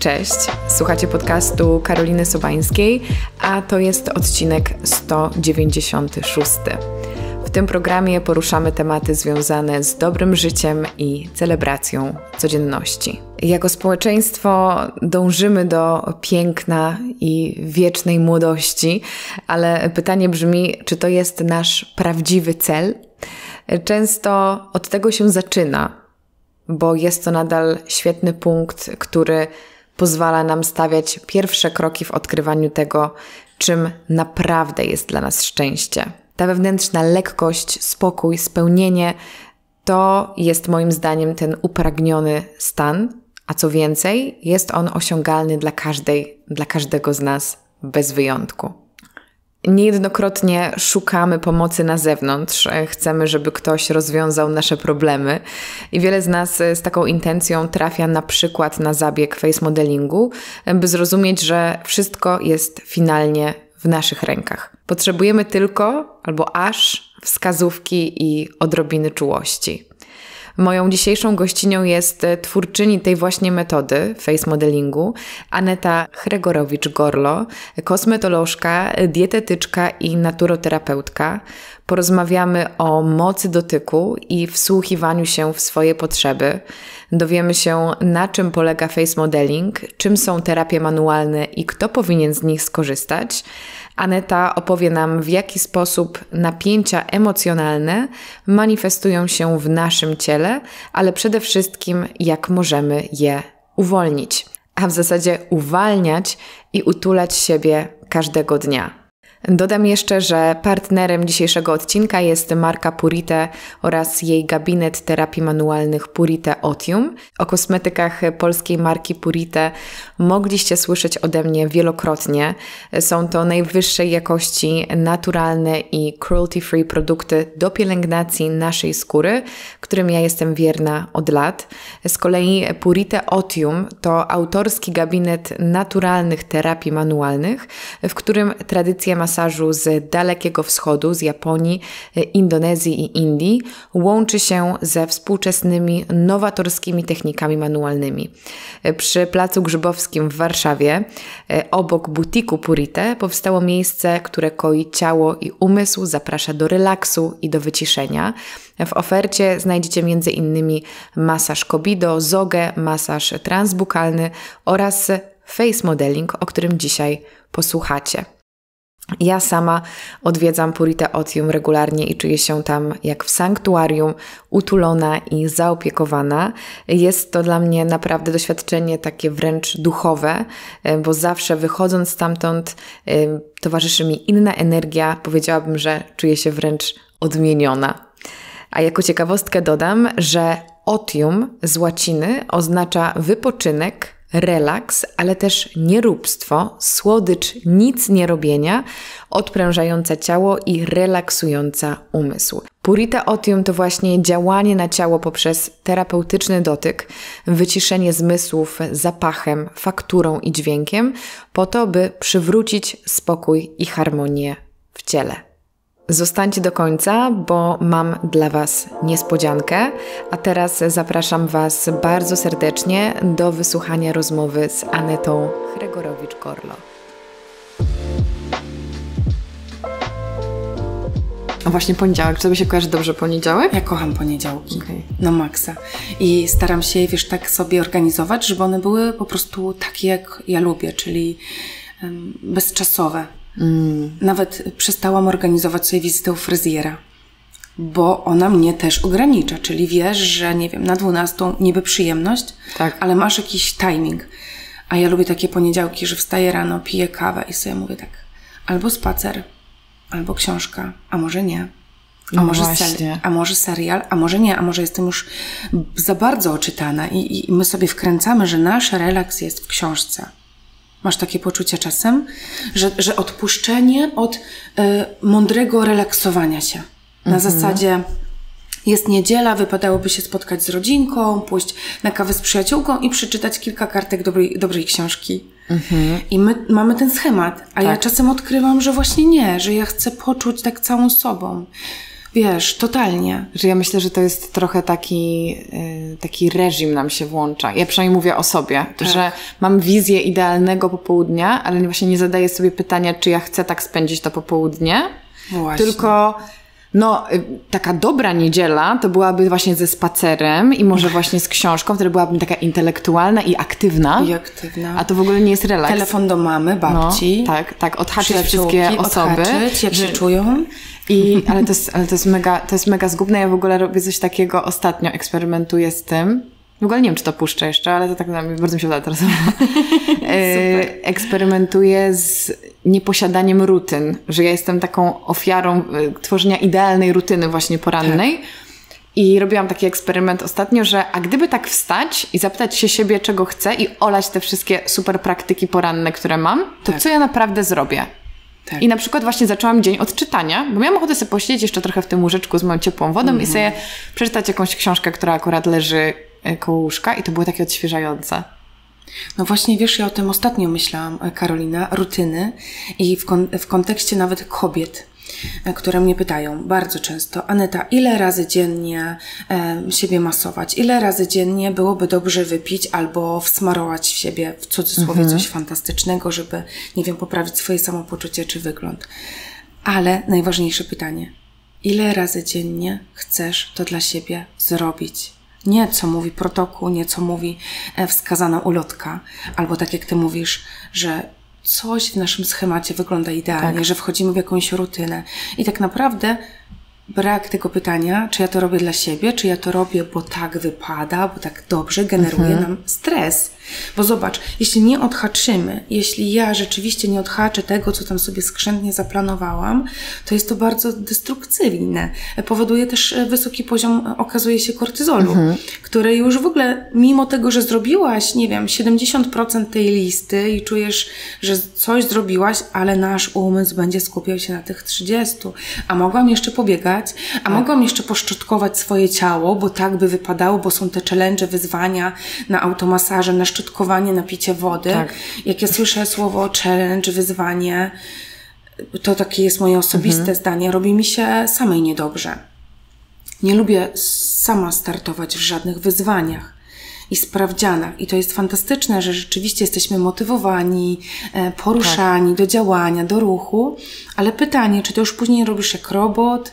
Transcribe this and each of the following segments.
Cześć, słuchacie podcastu Karoliny Sobańskiej, a to jest odcinek 196. W tym programie poruszamy tematy związane z dobrym życiem i celebracją codzienności. Jako społeczeństwo dążymy do piękna i wiecznej młodości, ale pytanie brzmi, czy to jest nasz prawdziwy cel? Często od tego się zaczyna, bo jest to nadal świetny punkt, który pozwala nam stawiać pierwsze kroki w odkrywaniu tego, czym naprawdę jest dla nas szczęście. Ta wewnętrzna lekkość, spokój, spełnienie to jest moim zdaniem ten upragniony stan, a co więcej, jest on osiągalny dla każdej, dla każdego z nas bez wyjątku. Niejednokrotnie szukamy pomocy na zewnątrz, chcemy, żeby ktoś rozwiązał nasze problemy i wiele z nas z taką intencją trafia na przykład na zabieg face modelingu, by zrozumieć, że wszystko jest finalnie w naszych rękach. Potrzebujemy tylko albo aż wskazówki i odrobiny czułości. Moją dzisiejszą gościnią jest twórczyni tej właśnie metody face modelingu, Aneta Chregorowicz-Gorlo, kosmetolożka, dietetyczka i naturoterapeutka. Porozmawiamy o mocy dotyku i wsłuchiwaniu się w swoje potrzeby. Dowiemy się, na czym polega face modeling, czym są terapie manualne i kto powinien z nich skorzystać. Aneta opowie nam, w jaki sposób napięcia emocjonalne manifestują się w naszym ciele, ale przede wszystkim, jak możemy je uwolnić, a w zasadzie uwalniać i utulać siebie każdego dnia. Dodam jeszcze, że partnerem dzisiejszego odcinka jest marka Purite oraz jej gabinet terapii manualnych Purite Otium. O kosmetykach polskiej marki Purite mogliście słyszeć ode mnie wielokrotnie. Są to najwyższej jakości naturalne i cruelty-free produkty do pielęgnacji naszej skóry, którym ja jestem wierna od lat. Z kolei Purite Otium to autorski gabinet naturalnych terapii manualnych, w którym tradycja ma masażu z Dalekiego Wschodu, z Japonii, e, Indonezji i Indii łączy się ze współczesnymi, nowatorskimi technikami manualnymi. E, przy Placu Grzybowskim w Warszawie, e, obok butiku Purite, powstało miejsce, które koi ciało i umysł, zaprasza do relaksu i do wyciszenia. W ofercie znajdziecie m.in. masaż Kobido, zogę, masaż transbukalny oraz face modeling, o którym dzisiaj posłuchacie. Ja sama odwiedzam Purite Otium regularnie i czuję się tam jak w sanktuarium, utulona i zaopiekowana. Jest to dla mnie naprawdę doświadczenie takie wręcz duchowe, e, bo zawsze wychodząc stamtąd e, towarzyszy mi inna energia. Powiedziałabym, że czuję się wręcz odmieniona. A jako ciekawostkę dodam, że otium z łaciny oznacza wypoczynek, relaks, ale też nieróbstwo, słodycz nic nie robienia, odprężająca ciało i relaksująca umysł. Purita otium to właśnie działanie na ciało poprzez terapeutyczny dotyk, wyciszenie zmysłów zapachem, fakturą i dźwiękiem, po to, by przywrócić spokój i harmonię w ciele. Zostańcie do końca, bo mam dla Was niespodziankę, a teraz zapraszam Was bardzo serdecznie do wysłuchania rozmowy z Anetą Chregorowicz-Korlo. A właśnie poniedziałek, czy Tobie się kojarzy dobrze poniedziałek? Ja kocham poniedziałki, okay. na maksa. I staram się, wiesz, tak sobie organizować, żeby one były po prostu takie, jak ja lubię, czyli um, bezczasowe Mm. Nawet przestałam organizować sobie wizytę u fryzjera, bo ona mnie też ogranicza, czyli wiesz, że nie wiem, na 12 niby przyjemność, tak. ale masz jakiś timing. A ja lubię takie poniedziałki, że wstaję rano, piję kawę i sobie mówię tak, albo spacer, albo książka, a może nie. A, no może ser, a może serial, a może nie, a może jestem już za bardzo oczytana i, i my sobie wkręcamy, że nasz relaks jest w książce. Masz takie poczucie czasem, że, że odpuszczenie od y, mądrego relaksowania się. Na mhm. zasadzie jest niedziela, wypadałoby się spotkać z rodzinką, pójść na kawę z przyjaciółką i przeczytać kilka kartek dobrej, dobrej książki. Mhm. I my mamy ten schemat, a tak. ja czasem odkrywam, że właśnie nie, że ja chcę poczuć tak całą sobą. Wiesz, totalnie. Że ja myślę, że to jest trochę taki, y, taki reżim nam się włącza. Ja przynajmniej mówię o sobie, tak. że mam wizję idealnego popołudnia, ale właśnie nie zadaję sobie pytania, czy ja chcę tak spędzić to popołudnie. Właśnie. Tylko no, y, taka dobra niedziela to byłaby właśnie ze spacerem i może właśnie z książką, która byłaby taka intelektualna i aktywna. I aktywna. A to w ogóle nie jest relaks. Telefon do mamy, babci. No, tak, tak, odhaczyć wszystkie osoby. Odhaczyć, jak że... się czują. I, ale to jest, ale to jest mega, to jest mega zgubne. Ja w ogóle robię coś takiego ostatnio, eksperymentuję z tym. W ogóle nie wiem, czy to puszczę jeszcze, ale to tak bardzo mi się uda teraz. E, eksperymentuję z nieposiadaniem rutyn, że ja jestem taką ofiarą e, tworzenia idealnej rutyny właśnie porannej. Tak. I robiłam taki eksperyment ostatnio, że a gdyby tak wstać i zapytać się siebie, czego chcę i olać te wszystkie super praktyki poranne, które mam, to tak. co ja naprawdę zrobię? Tak. I na przykład właśnie zaczęłam dzień od czytania, bo miałam ochotę sobie posiedzieć jeszcze trochę w tym łóżeczku z moją ciepłą wodą mm -hmm. i mhm. sobie przeczytać jakąś książkę, która akurat leży e, koło łóżka i to było takie odświeżające. No właśnie, wiesz, ja o tym ostatnio myślałam, e, Karolina, rutyny i w, kon w kontekście nawet kobiet, które mnie pytają bardzo często, Aneta, ile razy dziennie e, siebie masować? Ile razy dziennie byłoby dobrze wypić albo wsmarować w siebie, w cudzysłowie, mhm. coś fantastycznego, żeby, nie wiem, poprawić swoje samopoczucie czy wygląd? Ale najważniejsze pytanie, ile razy dziennie chcesz to dla siebie zrobić? Nie co mówi protokół, nie co mówi e, wskazana ulotka, albo tak jak ty mówisz, że coś w naszym schemacie wygląda idealnie, tak. że wchodzimy w jakąś rutynę. I tak naprawdę brak tego pytania, czy ja to robię dla siebie, czy ja to robię, bo tak wypada, bo tak dobrze generuje mhm. nam stres. Bo zobacz, jeśli nie odhaczymy, jeśli ja rzeczywiście nie odhaczę tego, co tam sobie skrzętnie zaplanowałam, to jest to bardzo destrukcyjne. Powoduje też e, wysoki poziom, e, okazuje się, kortyzolu, mhm. który już w ogóle, mimo tego, że zrobiłaś, nie wiem, 70% tej listy i czujesz, że coś zrobiłaś, ale nasz umysł będzie skupiał się na tych 30. A mogłam jeszcze pobiegać, a tak. mogłam jeszcze poszczotkować swoje ciało, bo tak by wypadało, bo są te challenge, wyzwania na automasaże, na szczotkowanie, na picie wody. Tak. Jak ja słyszę słowo challenge, wyzwanie, to takie jest moje osobiste mhm. zdanie, robi mi się samej niedobrze. Nie lubię sama startować w żadnych wyzwaniach i sprawdzianach. I to jest fantastyczne, że rzeczywiście jesteśmy motywowani, e, poruszani tak. do działania, do ruchu, ale pytanie, czy to już później robisz jak robot,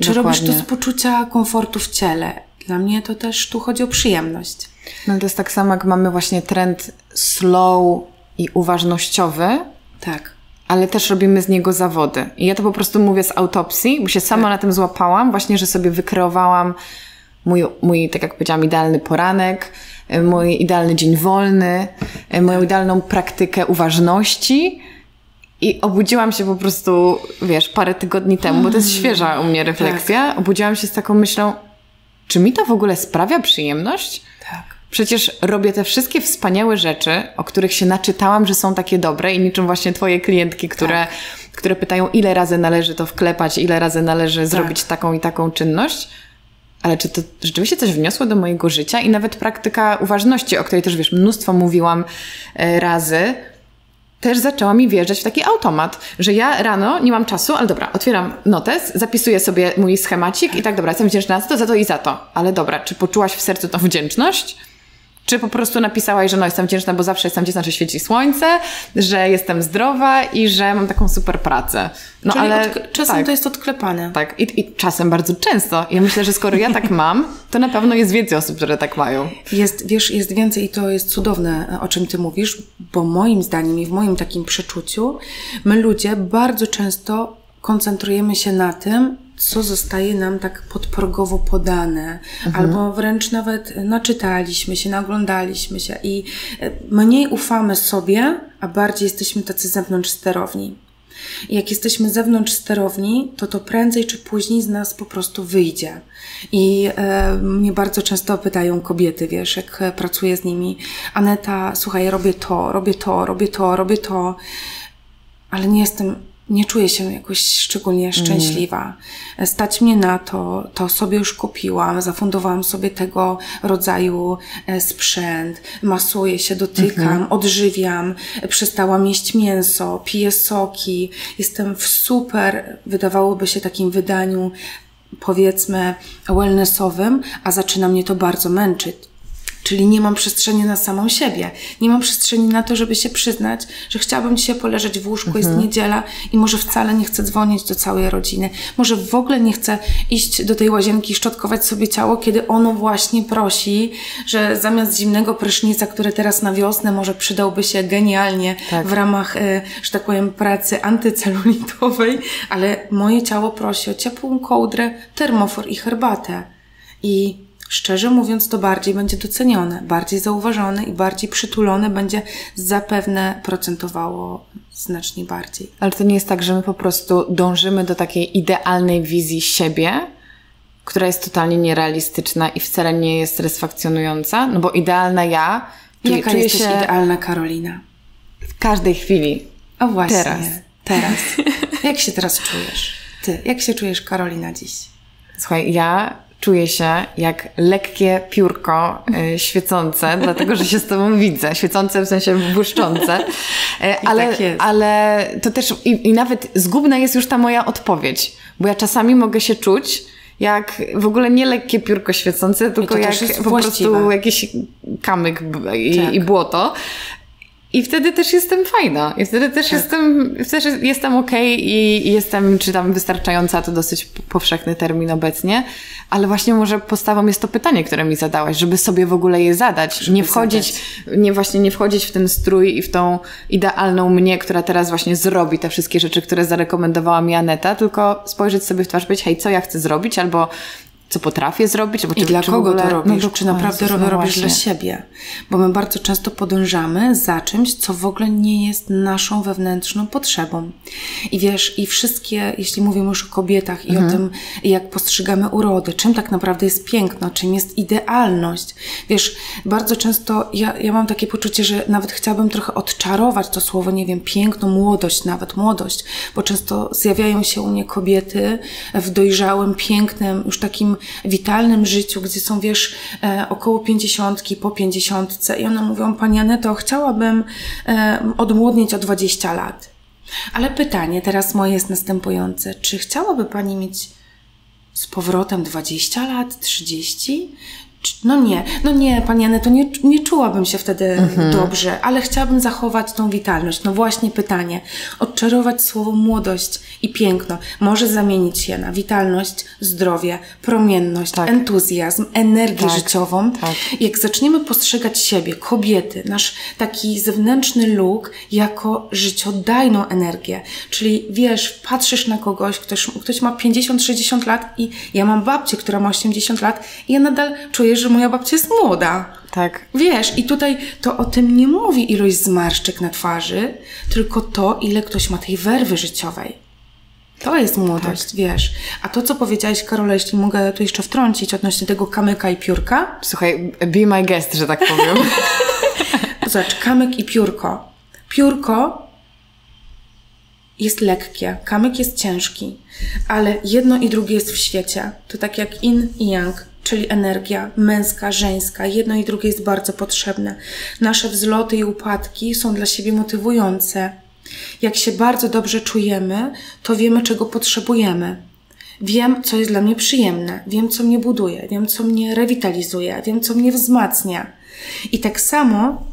czy Dokładnie. robisz to z poczucia komfortu w ciele? Dla mnie to też tu chodzi o przyjemność. No to jest tak samo, jak mamy właśnie trend slow i uważnościowy. Tak. Ale też robimy z niego zawody. I ja to po prostu mówię z autopsji, bo się sama tak. na tym złapałam, właśnie, że sobie wykreowałam mój, mój, tak jak powiedziałam, idealny poranek, mój idealny dzień wolny, moją idealną praktykę uważności. I obudziłam się po prostu, wiesz, parę tygodni temu, bo to jest świeża u mnie refleksja. Tak. Obudziłam się z taką myślą, czy mi to w ogóle sprawia przyjemność? Tak. Przecież robię te wszystkie wspaniałe rzeczy, o których się naczytałam, że są takie dobre i niczym właśnie twoje klientki, które, tak. które pytają, ile razy należy to wklepać, ile razy należy tak. zrobić taką i taką czynność. Ale czy to rzeczywiście coś wniosło do mojego życia? I nawet praktyka uważności, o której też wiesz, mnóstwo mówiłam e, razy, też zaczęła mi wjeżdżać w taki automat, że ja rano nie mam czasu, ale dobra, otwieram notes, zapisuję sobie mój schemacik i tak, dobra, jestem wdzięczna za to, za to i za to. Ale dobra, czy poczułaś w sercu tą wdzięczność? Czy po prostu napisałaś, że no jestem wdzięczna, bo zawsze jestem wdzięczna, że świeci słońce, że jestem zdrowa i że mam taką super pracę. No Czyli ale czasem tak, to jest odklepane. Tak, I, i czasem bardzo często. Ja myślę, że skoro ja tak mam, to na pewno jest więcej osób, które tak mają. Jest, wiesz, jest więcej i to jest cudowne, o czym ty mówisz, bo moim zdaniem i w moim takim przeczuciu, my ludzie bardzo często koncentrujemy się na tym, co zostaje nam tak podprogowo podane, mhm. albo wręcz nawet naczytaliśmy się, naglądaliśmy się i e, mniej ufamy sobie, a bardziej jesteśmy tacy zewnątrz sterowni. Jak jesteśmy zewnątrz sterowni, to to prędzej czy później z nas po prostu wyjdzie. I e, mnie bardzo często pytają kobiety, wiesz, jak pracuję z nimi, Aneta, słuchaj, robię to, robię to, robię to, robię to, ale nie jestem nie czuję się jakoś szczególnie szczęśliwa. Mm. Stać mnie na to, to sobie już kupiłam, zafundowałam sobie tego rodzaju e, sprzęt, masuję się, dotykam, mm -hmm. odżywiam, przestałam jeść mięso, piję soki, jestem w super, wydawałoby się takim wydaniu powiedzmy wellnessowym, a zaczyna mnie to bardzo męczyć. Czyli nie mam przestrzeni na samą siebie. Nie mam przestrzeni na to, żeby się przyznać, że chciałabym dzisiaj poleżeć w łóżku, mhm. jest niedziela i może wcale nie chcę dzwonić do całej rodziny. Może w ogóle nie chcę iść do tej łazienki i szczotkować sobie ciało, kiedy ono właśnie prosi, że zamiast zimnego prysznica, który teraz na wiosnę może przydałby się genialnie tak. w ramach, e, że tak powiem, pracy antycelulitowej, ale moje ciało prosi o ciepłą kołdrę, termofor i herbatę. I Szczerze mówiąc, to bardziej będzie docenione, bardziej zauważone i bardziej przytulone będzie zapewne procentowało znacznie bardziej. Ale to nie jest tak, że my po prostu dążymy do takiej idealnej wizji siebie, która jest totalnie nierealistyczna i wcale nie jest satysfakcjonująca, no bo idealna ja Jaka czuję jesteś się idealna Karolina? W każdej chwili. O właśnie. Teraz. Teraz. jak się teraz czujesz? Ty, jak się czujesz Karolina dziś? Słuchaj, ja czuję się jak lekkie piórko y, świecące, dlatego że się z tobą widzę. Świecące w sensie błyszczące. Y, ale, tak ale to też i, i nawet zgubna jest już ta moja odpowiedź, bo ja czasami mogę się czuć jak w ogóle nie lekkie piórko świecące, tylko jak po prostu jakiś kamyk i, tak. i błoto. I wtedy też jestem fajna. I wtedy też tak. jestem, też jestem okej okay i, i jestem, czy tam wystarczająca, to dosyć powszechny termin obecnie. Ale właśnie może podstawą jest to pytanie, które mi zadałaś, żeby sobie w ogóle je zadać. Żeby nie wchodzić, zadać. nie właśnie nie wchodzić w ten strój i w tą idealną mnie, która teraz właśnie zrobi te wszystkie rzeczy, które zarekomendowała mi Aneta, tylko spojrzeć sobie w twarz, powiedzieć, hej, co ja chcę zrobić, albo co potrafię zrobić, bo czy, I dla czy kogo ogóle, to robisz, no, czy naprawdę Jezus, no robisz dla siebie. Bo my bardzo często podążamy za czymś, co w ogóle nie jest naszą wewnętrzną potrzebą. I wiesz, i wszystkie, jeśli mówimy już o kobietach i mhm. o tym, jak postrzegamy urody, czym tak naprawdę jest piękno, czym jest idealność. Wiesz, bardzo często ja, ja mam takie poczucie, że nawet chciałabym trochę odczarować to słowo, nie wiem, piękno, młodość, nawet młodość, bo często zjawiają się u mnie kobiety w dojrzałym, pięknym, już takim witalnym życiu, gdzie są, wiesz, e, około pięćdziesiątki, po pięćdziesiątce i one mówią, Pani Aneto, chciałabym e, odmłodnieć o 20 lat. Ale pytanie teraz moje jest następujące. Czy chciałaby Pani mieć z powrotem 20 lat, 30? No nie, no nie, Pani Aneto, nie, nie czułabym się wtedy mhm. dobrze, ale chciałabym zachować tą witalność. No właśnie pytanie. Odczarować słowo młodość i piękno może zamienić się na witalność, zdrowie, promienność, tak. entuzjazm, energię tak. życiową. Tak. Jak zaczniemy postrzegać siebie, kobiety, nasz taki zewnętrzny luk jako życiodajną energię. Czyli wiesz, patrzysz na kogoś, ktoś, ktoś ma 50-60 lat i ja mam babcię, która ma 80 lat i ja nadal czuję, że moja babcia jest młoda. Tak. Wiesz, i tutaj to o tym nie mówi ilość zmarszczek na twarzy, tylko to, ile ktoś ma tej werwy życiowej. To jest młodość, tak. wiesz. A to, co powiedziałaś, Karola, jeśli mogę tu jeszcze wtrącić odnośnie tego kamyka i piórka. Słuchaj, be my guest, że tak powiem. Zobacz, kamyk i piórko. Piórko jest lekkie, kamyk jest ciężki, ale jedno i drugie jest w świecie. To tak jak in i yang czyli energia męska, żeńska. Jedno i drugie jest bardzo potrzebne. Nasze wzloty i upadki są dla siebie motywujące. Jak się bardzo dobrze czujemy, to wiemy, czego potrzebujemy. Wiem, co jest dla mnie przyjemne, wiem, co mnie buduje, wiem, co mnie rewitalizuje, wiem, co mnie wzmacnia. I tak samo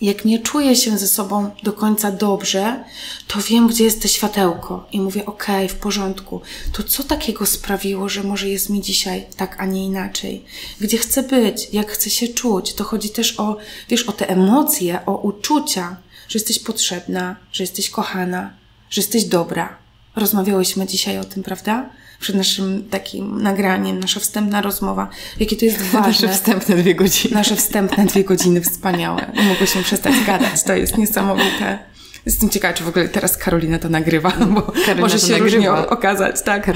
jak nie czuję się ze sobą do końca dobrze, to wiem, gdzie jest to światełko i mówię, okej, w porządku. To co takiego sprawiło, że może jest mi dzisiaj tak, a nie inaczej? Gdzie chcę być? Jak chcę się czuć? To chodzi też o, wiesz, o te emocje, o uczucia, że jesteś potrzebna, że jesteś kochana, że jesteś dobra. Rozmawiałyśmy dzisiaj o tym, prawda? Przed naszym takim nagraniem, nasza wstępna rozmowa, jakie to jest ważne. Nasze wstępne dwie godziny. Nasze wstępne dwie godziny wspaniałe. Mogłyśmy przestać gadać. To jest niesamowite. Jestem ciekawa, czy w ogóle teraz Karolina to nagrywa, bo Karolina może się różnie okazać, tak.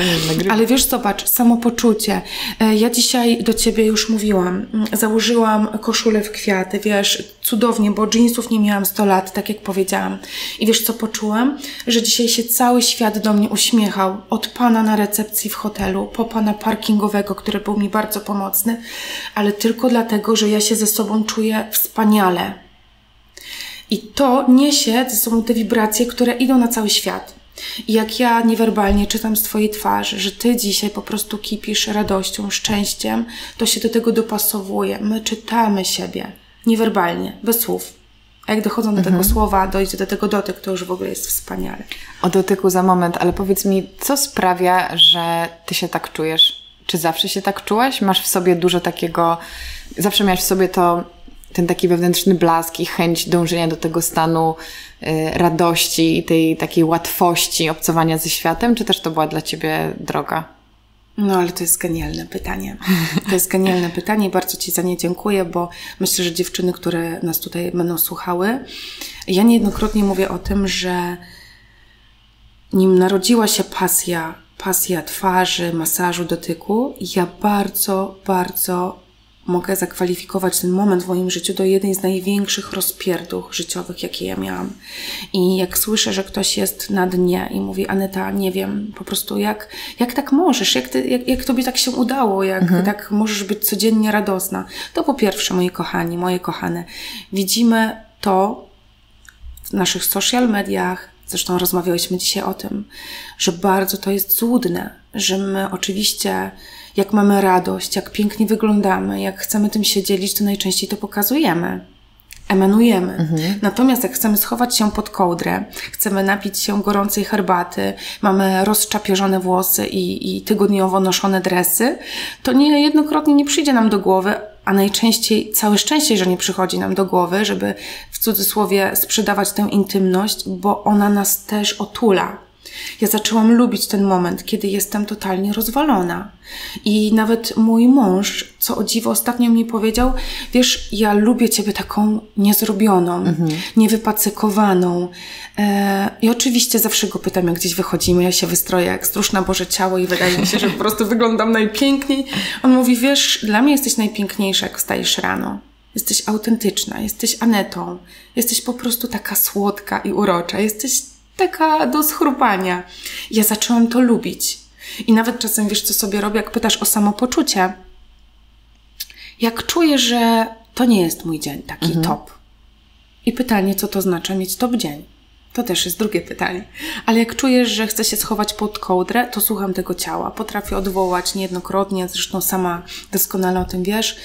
Ale wiesz, zobacz, samopoczucie. E, ja dzisiaj do ciebie już mówiłam. Założyłam koszulę w kwiaty, wiesz, cudownie, bo jeansów nie miałam 100 lat, tak jak powiedziałam. I wiesz, co poczułam? Że dzisiaj się cały świat do mnie uśmiechał. Od pana na recepcji w hotelu, po pana parkingowego, który był mi bardzo pomocny, ale tylko dlatego, że ja się ze sobą czuję wspaniale i to niesie ze sobą te wibracje, które idą na cały świat. I jak ja niewerbalnie czytam z Twojej twarzy, że Ty dzisiaj po prostu kipisz radością, szczęściem, to się do tego dopasowuje. My czytamy siebie niewerbalnie, bez słów. A jak dochodzą do mhm. tego słowa, dojdzie do tego dotyk, to już w ogóle jest wspaniale. O dotyku za moment, ale powiedz mi, co sprawia, że Ty się tak czujesz? Czy zawsze się tak czułaś? Masz w sobie dużo takiego, zawsze miałaś w sobie to, ten taki wewnętrzny blask i chęć dążenia do tego stanu y, radości i tej takiej łatwości obcowania ze światem, czy też to była dla Ciebie droga? No, ale to jest genialne pytanie. To jest genialne pytanie i bardzo Ci za nie dziękuję, bo myślę, że dziewczyny, które nas tutaj będą słuchały, ja niejednokrotnie mówię o tym, że nim narodziła się pasja pasja twarzy, masażu, dotyku, ja bardzo, bardzo mogę zakwalifikować ten moment w moim życiu do jednej z największych rozpierduch życiowych, jakie ja miałam. I jak słyszę, że ktoś jest na dnie i mówi, Aneta, nie wiem, po prostu jak, jak tak możesz, jak, ty, jak, jak tobie tak się udało, jak mhm. tak możesz być codziennie radosna, to po pierwsze, moi kochani, moje kochane, widzimy to w naszych social mediach, Zresztą rozmawiałyśmy dzisiaj o tym, że bardzo to jest złudne, że my oczywiście, jak mamy radość, jak pięknie wyglądamy, jak chcemy tym się dzielić, to najczęściej to pokazujemy. Emanujemy. Mhm. Natomiast jak chcemy schować się pod kołdrę, chcemy napić się gorącej herbaty, mamy rozczapieżone włosy i, i tygodniowo noszone dresy, to niejednokrotnie nie przyjdzie nam do głowy, a najczęściej, całe szczęście, że nie przychodzi nam do głowy, żeby w cudzysłowie sprzedawać tę intymność, bo ona nas też otula. Ja zaczęłam lubić ten moment, kiedy jestem totalnie rozwalona. I nawet mój mąż, co o dziwo ostatnio mi powiedział, wiesz, ja lubię ciebie taką niezrobioną, mhm. niewypacykowaną. E, I oczywiście zawsze go pytam, jak gdzieś wychodzimy, ja się wystroję jak stróż na Boże Ciało i wydaje mi się, że po prostu wyglądam najpiękniej. On mówi, wiesz, dla mnie jesteś najpiękniejsza, jak wstajesz rano. Jesteś autentyczna, jesteś Anetą, jesteś po prostu taka słodka i urocza, jesteś taka do schrupania. Ja zaczęłam to lubić. I nawet czasem wiesz, co sobie robię, jak pytasz o samopoczucie. Jak czuję, że to nie jest mój dzień taki mhm. top. I pytanie, co to znaczy mieć top dzień? To też jest drugie pytanie. Ale jak czujesz, że chcę się schować pod kołdrę, to słucham tego ciała. Potrafię odwołać niejednokrotnie, zresztą sama doskonale o tym wiesz,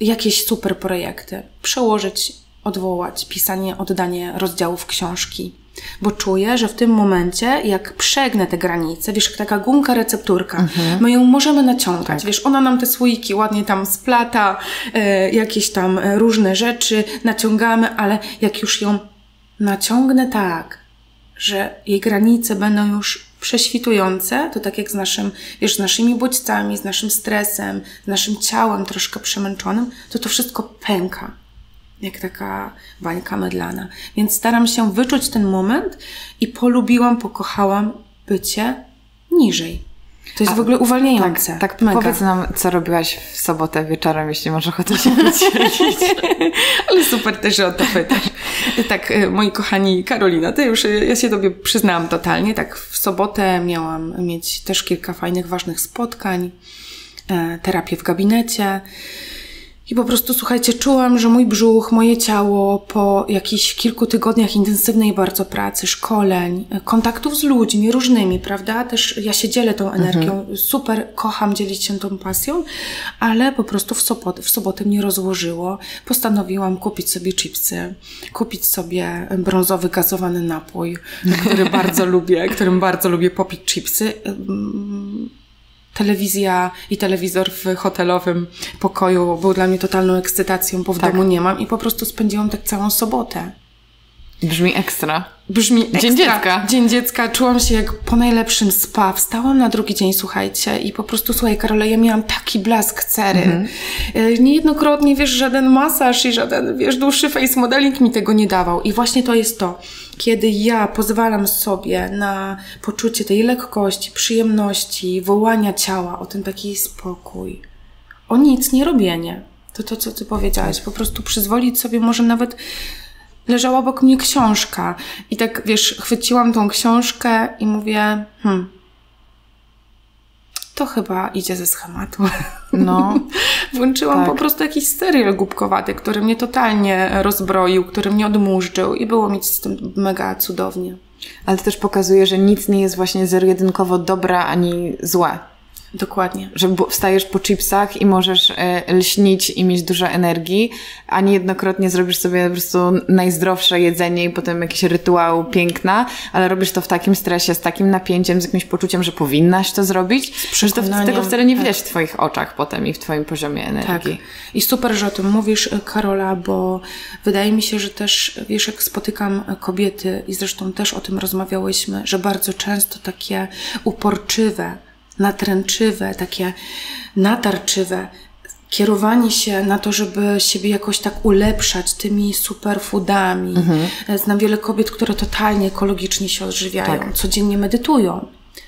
jakieś super projekty. Przełożyć, odwołać, pisanie, oddanie rozdziałów książki, bo czuję, że w tym momencie, jak przegnę te granice, wiesz, taka gumka recepturka, mhm. my ją możemy naciągać. Tak. Wiesz, ona nam te słoiki ładnie tam splata, e, jakieś tam e, różne rzeczy naciągamy, ale jak już ją naciągnę tak, że jej granice będą już prześwitujące, to tak jak z naszym, wiesz, z naszymi bodźcami, z naszym stresem, z naszym ciałem troszkę przemęczonym, to to wszystko pęka jak taka bańka mydlana. Więc staram się wyczuć ten moment i polubiłam, pokochałam bycie niżej. To jest A, w ogóle uwalniające. Tak, tak powiedz nam, co robiłaś w sobotę wieczorem, jeśli może ochotę się podzielić. Ale super też, że o to pytasz. Tak, e, moi kochani, Karolina, to już ja się tobie przyznałam totalnie. Tak, w sobotę miałam mieć też kilka fajnych, ważnych spotkań, e, terapię w gabinecie. I po prostu, słuchajcie, czułam, że mój brzuch, moje ciało po jakichś kilku tygodniach intensywnej bardzo pracy, szkoleń, kontaktów z ludźmi różnymi, prawda? Też ja się dzielę tą energią, mhm. super kocham dzielić się tą pasją, ale po prostu w sobotę, w sobotę mnie rozłożyło. Postanowiłam kupić sobie chipsy, kupić sobie brązowy gazowany napój, który bardzo lubię, którym bardzo lubię popić chipsy telewizja i telewizor w hotelowym pokoju był dla mnie totalną ekscytacją, bo w tak. domu nie mam i po prostu spędziłam tak całą sobotę. Brzmi ekstra. Brzmi ekstra. Dzień dziecka. Dzień dziecka. Czułam się jak po najlepszym spa. Wstałam na drugi dzień, słuchajcie, i po prostu, słuchaj, Karola, ja miałam taki blask cery. Mhm. E, niejednokrotnie, wiesz, żaden masaż i żaden, wiesz, dłuższy face modeling mi tego nie dawał. I właśnie to jest to. Kiedy ja pozwalam sobie na poczucie tej lekkości, przyjemności, wołania ciała, o ten taki spokój, o nic nie robienie. To to, co ty powiedziałaś. Po prostu przyzwolić sobie może nawet leżała obok mnie książka. I tak, wiesz, chwyciłam tą książkę i mówię, hmm, to chyba idzie ze schematu. No. Włączyłam tak. po prostu jakiś serial głupkowaty, który mnie totalnie rozbroił, który mnie odmurzył i było mi z tym mega cudownie. Ale to też pokazuje, że nic nie jest właśnie zero-jedynkowo dobre ani złe. Dokładnie. Że wstajesz po chipsach i możesz e, lśnić i mieć dużo energii, a nie jednokrotnie zrobisz sobie po prostu najzdrowsze jedzenie i potem jakiś rytuał piękna, ale robisz to w takim stresie, z takim napięciem, z jakimś poczuciem, że powinnaś to zrobić, że to, tego wcale nie widać tak. w Twoich oczach potem i w Twoim poziomie energii. Tak. I super, że o tym mówisz, e, Karola, bo wydaje mi się, że też, wiesz, jak spotykam kobiety i zresztą też o tym rozmawiałyśmy, że bardzo często takie uporczywe, natręczywe, takie natarczywe, kierowanie się na to, żeby siebie jakoś tak ulepszać tymi superfoodami. Mhm. Znam wiele kobiet, które totalnie ekologicznie się odżywiają, tak. codziennie medytują,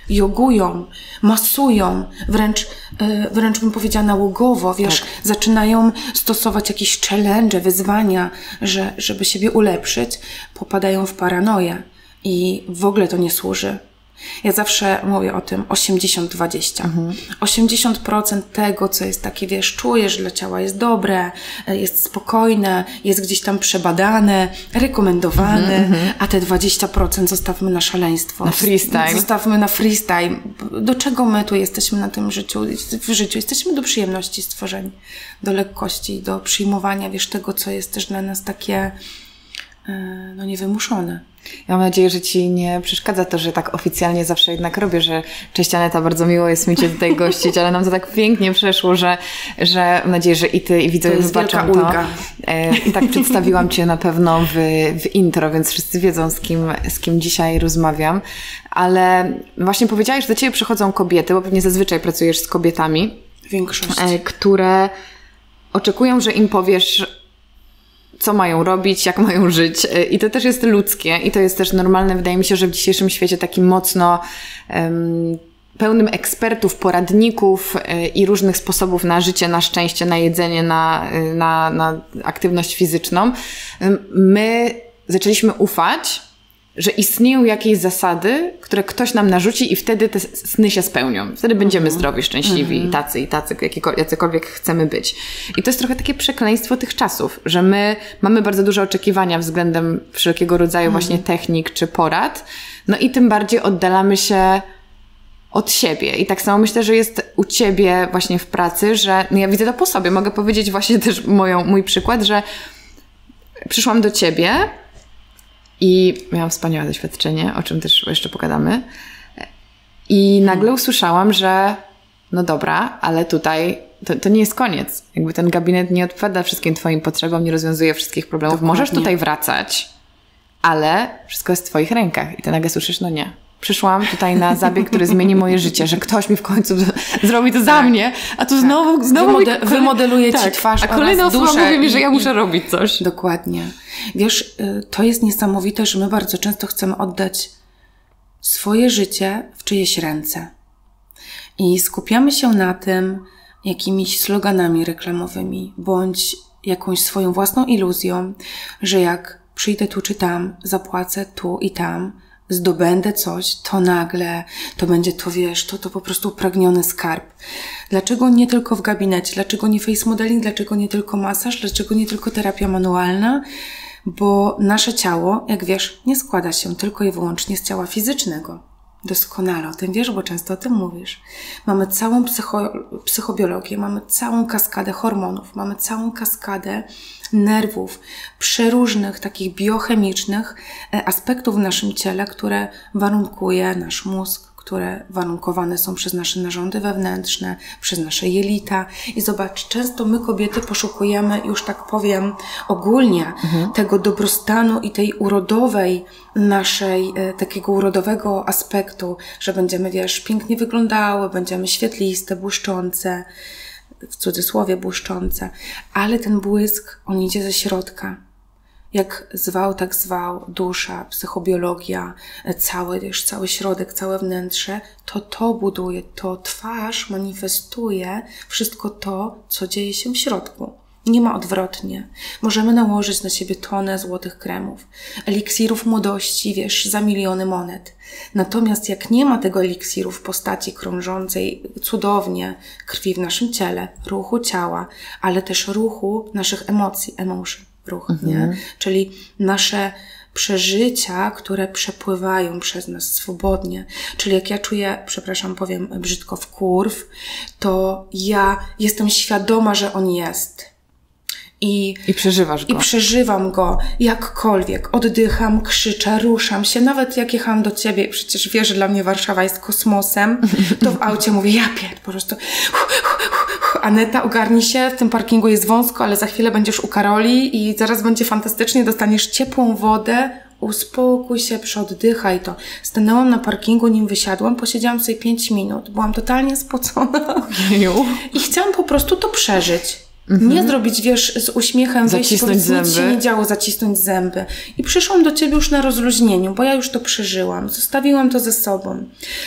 jogują, masują, wręcz, e, wręcz bym powiedziała nałogowo, wiesz, tak. zaczynają stosować jakieś challenge, wyzwania, że, żeby siebie ulepszyć, popadają w paranoję i w ogóle to nie służy ja zawsze mówię o tym 80-20. Mhm. 80% tego, co jest takie, wiesz, czujesz, dla ciała jest dobre, jest spokojne, jest gdzieś tam przebadane, rekomendowane, mhm, mhm. a te 20% zostawmy na szaleństwo. Na freestyle. Zostawmy na freestyle. Do czego my tu jesteśmy na tym życiu? W życiu jesteśmy do przyjemności stworzeni, do lekkości, do przyjmowania, wiesz, tego, co jest też dla nas takie, e, no, niewymuszone. Ja mam nadzieję, że Ci nie przeszkadza to, że tak oficjalnie zawsze jednak robię, że cześć Aneta, bardzo miło jest mi Cię tutaj gościć, ale nam to tak pięknie przeszło, że, że mam nadzieję, że i Ty i widzowie zobaczą to. Ulga. E, tak przedstawiłam Cię na pewno w, w intro, więc wszyscy wiedzą z kim, z kim dzisiaj rozmawiam. Ale właśnie powiedziałaś, że do Ciebie przychodzą kobiety, bo pewnie zazwyczaj pracujesz z kobietami. Większość. E, które oczekują, że im powiesz co mają robić, jak mają żyć. I to też jest ludzkie i to jest też normalne. Wydaje mi się, że w dzisiejszym świecie takim mocno um, pełnym ekspertów, poradników y, i różnych sposobów na życie, na szczęście, na jedzenie, na, y, na, na aktywność fizyczną, my zaczęliśmy ufać że istnieją jakieś zasady, które ktoś nam narzuci i wtedy te sny się spełnią. Wtedy będziemy -hmm. zdrowi, szczęśliwi mm -hmm. tacy i tacy, jacykolwiek chcemy być. I to jest trochę takie przekleństwo tych czasów, że my mamy bardzo duże oczekiwania względem wszelkiego rodzaju -hmm. właśnie technik czy porad, no i tym bardziej oddalamy się od siebie. I tak samo myślę, że jest u ciebie właśnie w pracy, że no ja widzę to po sobie. Mogę powiedzieć właśnie też moją, mój przykład, że przyszłam do ciebie, i miałam wspaniałe doświadczenie, o czym też jeszcze pogadamy. I nagle usłyszałam, że no dobra, ale tutaj to, to nie jest koniec. Jakby ten gabinet nie odpowiada wszystkim Twoim potrzebom, nie rozwiązuje wszystkich problemów. Dokładnie. Możesz tutaj wracać, ale wszystko jest w Twoich rękach. I Ty nagle słyszysz, no nie. Przyszłam tutaj na zabieg, który zmieni moje życie, że ktoś mi w końcu zrobi to za tak. mnie, a tu znowu, tak. znowu Wymode mi, wymodeluje tak. Ci twarz A kolejna osoba mówi mi, że ja muszę robić coś. Dokładnie. Wiesz, y, to jest niesamowite, że my bardzo często chcemy oddać swoje życie w czyjeś ręce. I skupiamy się na tym jakimiś sloganami reklamowymi, bądź jakąś swoją własną iluzją, że jak przyjdę tu czy tam, zapłacę tu i tam, zdobędę coś, to nagle to będzie to, wiesz, to, to po prostu pragniony skarb. Dlaczego nie tylko w gabinecie? Dlaczego nie face modeling? Dlaczego nie tylko masaż? Dlaczego nie tylko terapia manualna? Bo nasze ciało, jak wiesz, nie składa się tylko i wyłącznie z ciała fizycznego. Doskonale o tym wiesz, bo często o tym mówisz. Mamy całą psycho, psychobiologię, mamy całą kaskadę hormonów, mamy całą kaskadę nerwów, przeróżnych takich biochemicznych e, aspektów w naszym ciele, które warunkuje nasz mózg, które warunkowane są przez nasze narządy wewnętrzne, przez nasze jelita. I zobacz, często my kobiety poszukujemy, już tak powiem ogólnie, mhm. tego dobrostanu i tej urodowej naszej, e, takiego urodowego aspektu, że będziemy, wiesz, pięknie wyglądały, będziemy świetliste, błyszczące, w cudzysłowie błyszczące, ale ten błysk, on idzie ze środka jak zwał, tak zwał, dusza, psychobiologia, cały, wiesz, cały środek, całe wnętrze, to to buduje, to twarz manifestuje wszystko to, co dzieje się w środku. Nie ma odwrotnie. Możemy nałożyć na siebie tonę złotych kremów, eliksirów młodości, wiesz, za miliony monet. Natomiast jak nie ma tego eliksiru w postaci krążącej cudownie krwi w naszym ciele, ruchu ciała, ale też ruchu naszych emocji, emotion, ruch, mhm. nie? Czyli nasze przeżycia, które przepływają przez nas swobodnie. Czyli jak ja czuję, przepraszam, powiem brzydko w kurw, to ja jestem świadoma, że on jest i, I przeżywasz go. I przeżywam go jakkolwiek. Oddycham, krzyczę, ruszam się. Nawet jak jechałam do ciebie, przecież wiesz, że dla mnie Warszawa jest kosmosem, to w aucie mówię, ja pierd, po prostu. Aneta, ogarnij się, w tym parkingu jest wąsko, ale za chwilę będziesz u Karoli i zaraz będzie fantastycznie, dostaniesz ciepłą wodę, uspokój się, przeoddychaj to. Stanęłam na parkingu, nim wysiadłam, posiedziałam sobie 5 minut. Byłam totalnie spocona. I chciałam po prostu to przeżyć. Mhm. Nie zrobić, wiesz, z uśmiechem zacisnąć wyjść, zęby. nic się nie działo, zacisnąć zęby. I przyszłam do Ciebie już na rozluźnieniu, bo ja już to przeżyłam. Zostawiłam to ze sobą.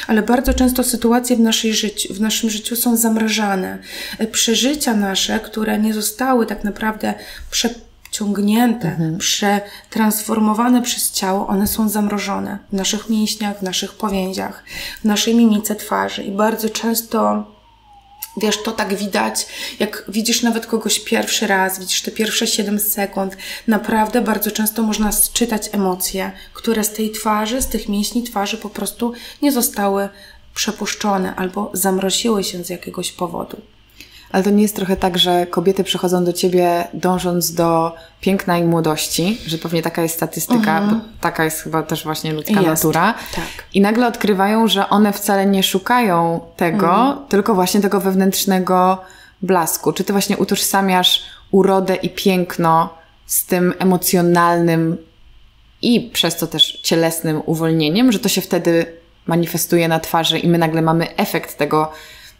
Ale bardzo często sytuacje w, naszej życiu, w naszym życiu są zamrażane. E, przeżycia nasze, które nie zostały tak naprawdę przeciągnięte, mhm. przetransformowane przez ciało, one są zamrożone w naszych mięśniach, w naszych powięziach, w naszej mimice twarzy. I bardzo często Wiesz, to tak widać, jak widzisz nawet kogoś pierwszy raz, widzisz te pierwsze 7 sekund. Naprawdę bardzo często można czytać emocje, które z tej twarzy, z tych mięśni twarzy po prostu nie zostały przepuszczone albo zamroziły się z jakiegoś powodu. Ale to nie jest trochę tak, że kobiety przychodzą do ciebie dążąc do piękna i młodości, że pewnie taka jest statystyka, mhm. bo taka jest chyba też właśnie ludzka jest. natura. Tak. I nagle odkrywają, że one wcale nie szukają tego, mhm. tylko właśnie tego wewnętrznego blasku. Czy ty właśnie utożsamiasz urodę i piękno z tym emocjonalnym i przez to też cielesnym uwolnieniem, że to się wtedy manifestuje na twarzy i my nagle mamy efekt tego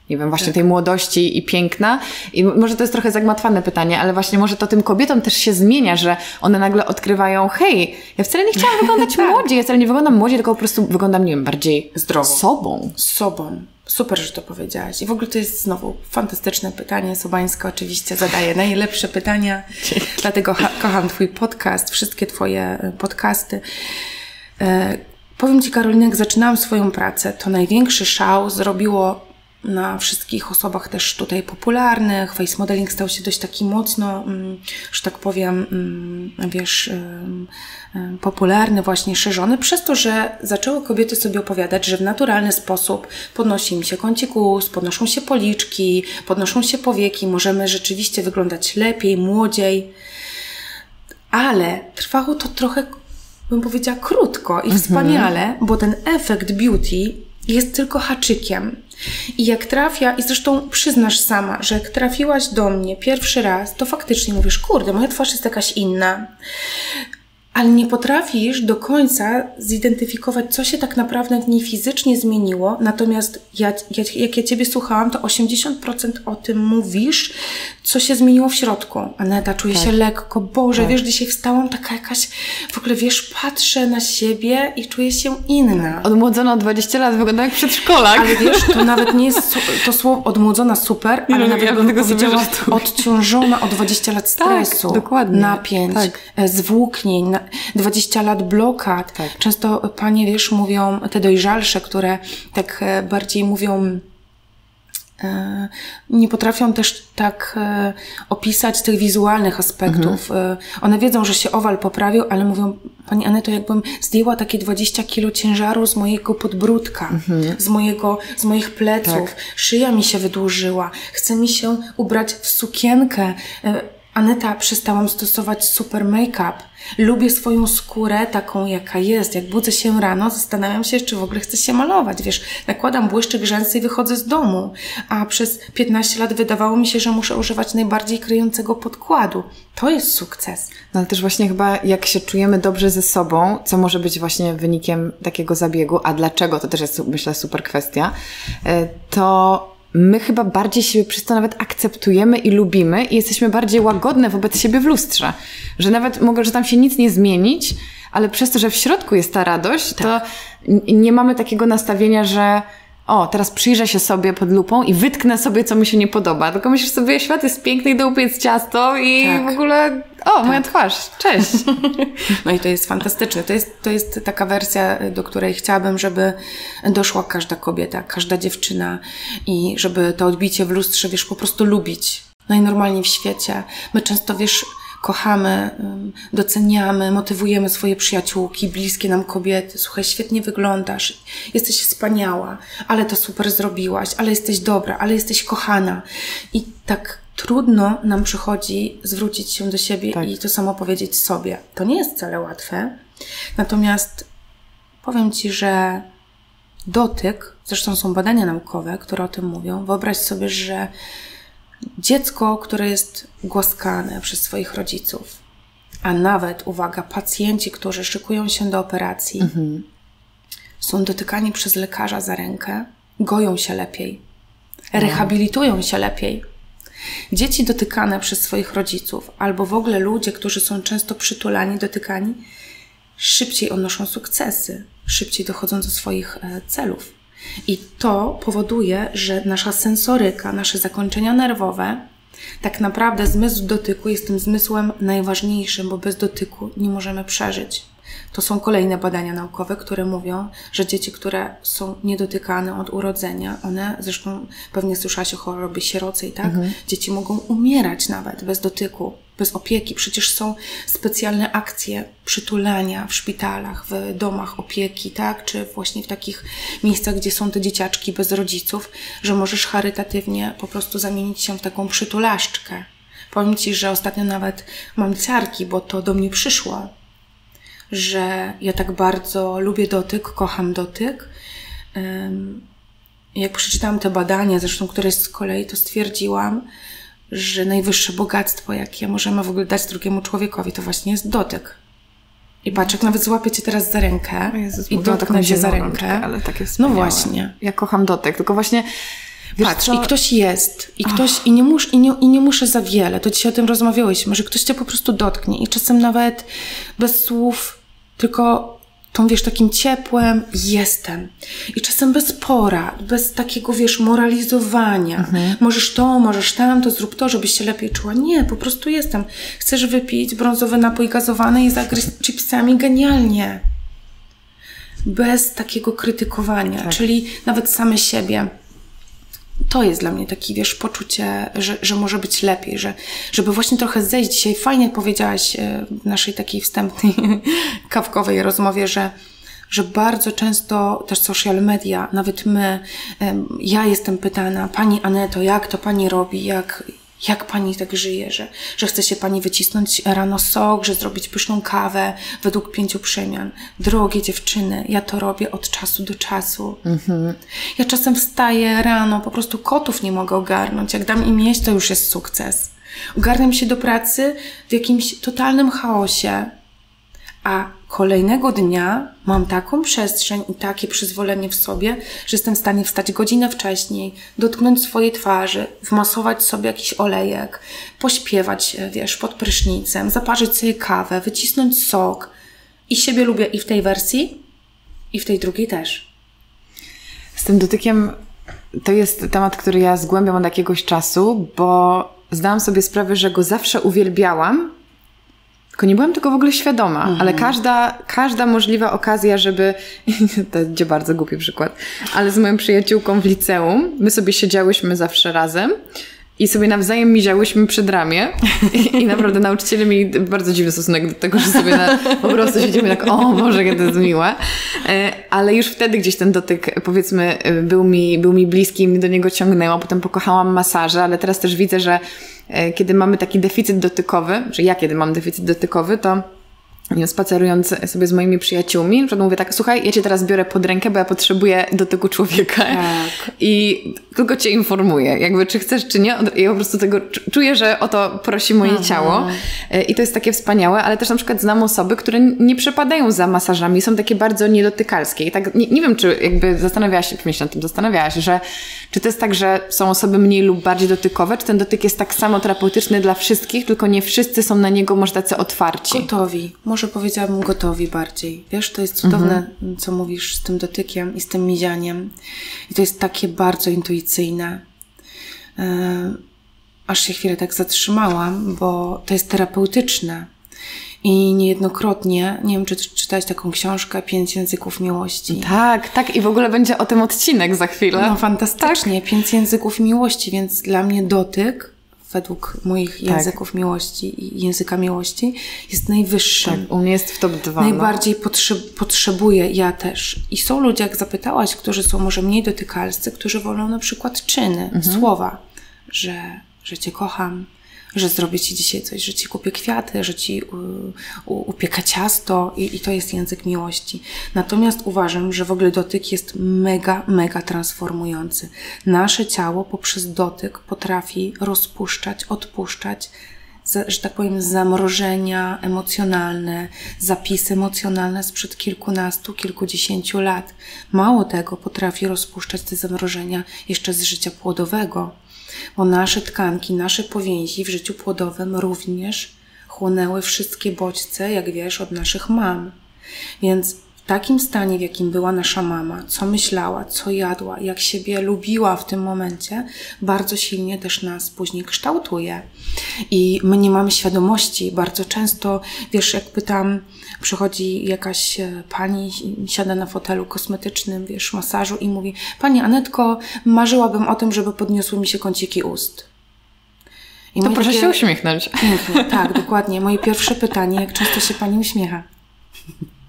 nie wiem, właśnie tak. tej młodości i piękna. I może to jest trochę zagmatwane pytanie, ale właśnie może to tym kobietom też się zmienia, że one nagle odkrywają, hej, ja wcale nie chciałam wyglądać tak. młodziej, ja wcale nie wyglądam młodziej, tylko po prostu wyglądam, nie wiem, bardziej zdrowo. Sobą. Sobą. Super, że to powiedziałaś. I w ogóle to jest znowu fantastyczne pytanie. Sobańska oczywiście zadaje najlepsze pytania, Dzięki. dlatego kocham Twój podcast, wszystkie Twoje e, podcasty. E, powiem Ci, Karolina, jak zaczynałam swoją pracę, to największy szał zrobiło na wszystkich osobach też tutaj popularnych. Face modeling stał się dość taki mocno, mm, że tak powiem, mm, wiesz, popularny, właśnie szerzony, przez to, że zaczęły kobiety sobie opowiadać, że w naturalny sposób podnosi im się kącik ust, podnoszą się policzki, podnoszą się powieki, możemy rzeczywiście wyglądać lepiej, młodziej. Ale trwało to trochę, bym powiedziała, krótko i mhm. wspaniale, bo ten efekt beauty jest tylko haczykiem. I jak trafia, i zresztą przyznasz sama, że jak trafiłaś do mnie pierwszy raz, to faktycznie mówisz, kurde, moja twarz jest jakaś inna ale nie potrafisz do końca zidentyfikować, co się tak naprawdę w niej fizycznie zmieniło. Natomiast ja, ja, jak ja Ciebie słuchałam, to 80% o tym mówisz, co się zmieniło w środku. Aneta, czuję tak. się lekko. Boże, tak. wiesz, dzisiaj wstałam taka jakaś, w ogóle wiesz, patrzę na siebie i czuję się inna. Odmłodzona o 20 lat, wygląda jak przedszkolak. Ale wiesz, to nawet nie jest to słowo odmłodzona super, ale nawet ja bym powiedziała odciążona o 20 lat tak, stresu, tak, dokładnie. napięć, tak. E, zwłóknień, 20 lat blokad. Tak. Często panie, wiesz, mówią, te dojrzalsze, które tak e, bardziej mówią e, nie potrafią też tak e, opisać tych wizualnych aspektów. Mhm. One wiedzą, że się owal poprawił, ale mówią, Pani Aneto, jakbym zdjęła takie 20 kilo ciężaru z mojego podbródka, mhm. z, mojego, z moich pleców. Tak. Szyja mi się wydłużyła. Chce mi się ubrać w sukienkę. Aneta, przestałam stosować super make-up. Lubię swoją skórę taką, jaka jest. Jak budzę się rano, zastanawiam się, czy w ogóle chcę się malować. Wiesz, nakładam błyszczyk rzęsy i wychodzę z domu. A przez 15 lat wydawało mi się, że muszę używać najbardziej kryjącego podkładu. To jest sukces. No ale też właśnie chyba jak się czujemy dobrze ze sobą, co może być właśnie wynikiem takiego zabiegu, a dlaczego, to też jest myślę super kwestia, e, to my chyba bardziej siebie przez to nawet akceptujemy i lubimy i jesteśmy bardziej łagodne wobec siebie w lustrze. Że nawet mogę, że tam się nic nie zmienić, ale przez to, że w środku jest ta radość, tak. to nie mamy takiego nastawienia, że o, teraz przyjrzę się sobie pod lupą i wytknę sobie, co mi się nie podoba. Tylko myślisz sobie, świat jest piękny, idę upiec ciasto i tak. w ogóle, o, tak. moja twarz, cześć. No i to jest fantastyczne. To jest, to jest taka wersja, do której chciałabym, żeby doszła każda kobieta, każda dziewczyna i żeby to odbicie w lustrze, wiesz, po prostu lubić. Najnormalniej w świecie. My często, wiesz, kochamy, doceniamy, motywujemy swoje przyjaciółki, bliskie nam kobiety. Słuchaj, świetnie wyglądasz, jesteś wspaniała, ale to super zrobiłaś, ale jesteś dobra, ale jesteś kochana. I tak trudno nam przychodzi zwrócić się do siebie tak. i to samo powiedzieć sobie. To nie jest wcale łatwe. Natomiast powiem Ci, że dotyk, zresztą są badania naukowe, które o tym mówią. Wyobraź sobie, że dziecko, które jest głaskane przez swoich rodziców, a nawet, uwaga, pacjenci, którzy szykują się do operacji, mhm. są dotykani przez lekarza za rękę, goją się lepiej, rehabilitują się lepiej. Dzieci dotykane przez swoich rodziców, albo w ogóle ludzie, którzy są często przytulani, dotykani, szybciej odnoszą sukcesy, szybciej dochodzą do swoich e, celów. I to powoduje, że nasza sensoryka, nasze zakończenia nerwowe, tak naprawdę zmysł dotyku jest tym zmysłem najważniejszym, bo bez dotyku nie możemy przeżyć. To są kolejne badania naukowe, które mówią, że dzieci, które są niedotykane od urodzenia, one, zresztą pewnie słyszałaś o chorobie sierocej, tak? Mhm. Dzieci mogą umierać nawet bez dotyku, bez opieki. Przecież są specjalne akcje przytulania w szpitalach, w domach opieki, tak? Czy właśnie w takich miejscach, gdzie są te dzieciaczki bez rodziców, że możesz charytatywnie po prostu zamienić się w taką przytulaszczkę. Powiem Ci, że ostatnio nawet mam ciarki, bo to do mnie przyszło że ja tak bardzo lubię dotyk, kocham dotyk. Jak przeczytałam te badania, zresztą któreś z kolei, to stwierdziłam, że najwyższe bogactwo, jakie możemy w ogóle dać drugiemu człowiekowi, to właśnie jest dotyk. I patrz, jak nawet złapię cię teraz za rękę Jezus, i dotknę cię za rękę. ale takie No właśnie. Ja kocham dotyk, tylko właśnie Wiesz Patrz, co? i ktoś jest, i ktoś, i nie, mus, i, nie, i nie muszę za wiele, to dzisiaj o tym rozmawiałyśmy, że ktoś cię po prostu dotknie i czasem nawet bez słów, tylko tą, wiesz, takim ciepłem jestem. I czasem bez porad, bez takiego, wiesz, moralizowania. Mhm. Możesz to, możesz tamto, zrób to, żebyś się lepiej czuła. Nie, po prostu jestem. Chcesz wypić brązowy napój gazowany i zagryźć chipsami? Genialnie. Bez takiego krytykowania, tak. czyli nawet same siebie to jest dla mnie taki, wiesz, poczucie, że, że może być lepiej, że, żeby właśnie trochę zejść. Dzisiaj fajnie powiedziałaś e, w naszej takiej wstępnej, kawkowej rozmowie, że, że bardzo często też social media, nawet my, ja jestem pytana, Pani Aneto, jak to Pani robi, jak, jak pani tak żyje, że, że chce się pani wycisnąć rano sok, że zrobić pyszną kawę według pięciu przemian. Drogie dziewczyny, ja to robię od czasu do czasu. Mhm. Ja czasem wstaję rano, po prostu kotów nie mogę ogarnąć. Jak dam im jeść, to już jest sukces. Ogarniam się do pracy w jakimś totalnym chaosie, a kolejnego dnia mam taką przestrzeń i takie przyzwolenie w sobie, że jestem w stanie wstać godzinę wcześniej, dotknąć swojej twarzy, wmasować sobie jakiś olejek, pośpiewać, e, wiesz, pod prysznicem, zaparzyć sobie kawę, wycisnąć sok. I siebie lubię i w tej wersji, i w tej drugiej też. Z tym dotykiem to jest temat, który ja zgłębiam od jakiegoś czasu, bo zdałam sobie sprawę, że go zawsze uwielbiałam, tylko nie byłam tego w ogóle świadoma, mhm. ale każda, każda możliwa okazja, żeby. to będzie bardzo głupi przykład, ale z moją przyjaciółką w liceum, my sobie siedziałyśmy zawsze razem. I sobie nawzajem miziałyśmy przed ramię I, i naprawdę nauczyciele mieli bardzo dziwny stosunek do tego, że sobie na, po prostu siedzimy tak, o Boże, jak to jest miłe. E, ale już wtedy gdzieś ten dotyk, powiedzmy, był mi, był mi bliski i mnie do niego ciągnęło. Potem pokochałam masaże, ale teraz też widzę, że E, kiedy mamy taki deficyt dotykowy, że ja kiedy mam deficyt dotykowy, to spacerując sobie z moimi przyjaciółmi, na przykład mówię tak, słuchaj, ja cię teraz biorę pod rękę, bo ja potrzebuję dotyku człowieka tak. i tylko cię informuję, jakby czy chcesz, czy nie, ja po prostu tego czuję, że o to prosi moje Aha. ciało e, i to jest takie wspaniałe, ale też na przykład znam osoby, które nie przepadają za masażami, są takie bardzo niedotykalskie i tak, nie, nie wiem, czy jakby zastanawiałaś się, czy nad tym zastanawiałaś, że czy to jest tak, że są osoby mniej lub bardziej dotykowe, czy ten dotyk jest tak samo terapeutyczny dla wszystkich, tylko nie wszyscy są na niego może tacy otwarci? Gotowi może powiedziałabym gotowi bardziej. Wiesz, to jest cudowne, mhm. co mówisz z tym dotykiem i z tym mizianiem. I to jest takie bardzo intuicyjne. Yy, aż się chwilę tak zatrzymałam, bo to jest terapeutyczne. I niejednokrotnie, nie wiem, czy czytałeś taką książkę Pięć języków miłości. Tak, tak. I w ogóle będzie o tym odcinek za chwilę. No fantastycznie. Tak? Pięć języków miłości, więc dla mnie dotyk według moich tak. języków miłości i języka miłości jest najwyższym. Tak, u mnie jest w top 2. No. Najbardziej no. potrzebuję, ja też. I są ludzie, jak zapytałaś, którzy są może mniej dotykalscy, którzy wolą na przykład czyny, mhm. słowa, że, że cię kocham, że zrobię ci dzisiaj coś, że ci kupię kwiaty, że ci upiekę ciasto i, i to jest język miłości. Natomiast uważam, że w ogóle dotyk jest mega, mega transformujący. Nasze ciało poprzez dotyk potrafi rozpuszczać, odpuszczać, że tak powiem, zamrożenia emocjonalne, zapisy emocjonalne sprzed kilkunastu, kilkudziesięciu lat. Mało tego, potrafi rozpuszczać te zamrożenia jeszcze z życia płodowego bo nasze tkanki, nasze powięzi w życiu płodowym również chłonęły wszystkie bodźce, jak wiesz, od naszych mam. Więc w takim stanie, w jakim była nasza mama, co myślała, co jadła, jak siebie lubiła w tym momencie, bardzo silnie też nas później kształtuje. I my nie mamy świadomości. Bardzo często, wiesz, jak pytam, przychodzi jakaś e, pani, siada na fotelu kosmetycznym, wiesz, masażu i mówi: Pani Anetko, marzyłabym o tym, żeby podniosły mi się kąciki ust. I to proszę takie... się uśmiechnąć. Pięknie, tak, dokładnie. Moje pierwsze pytanie, jak często się pani uśmiecha?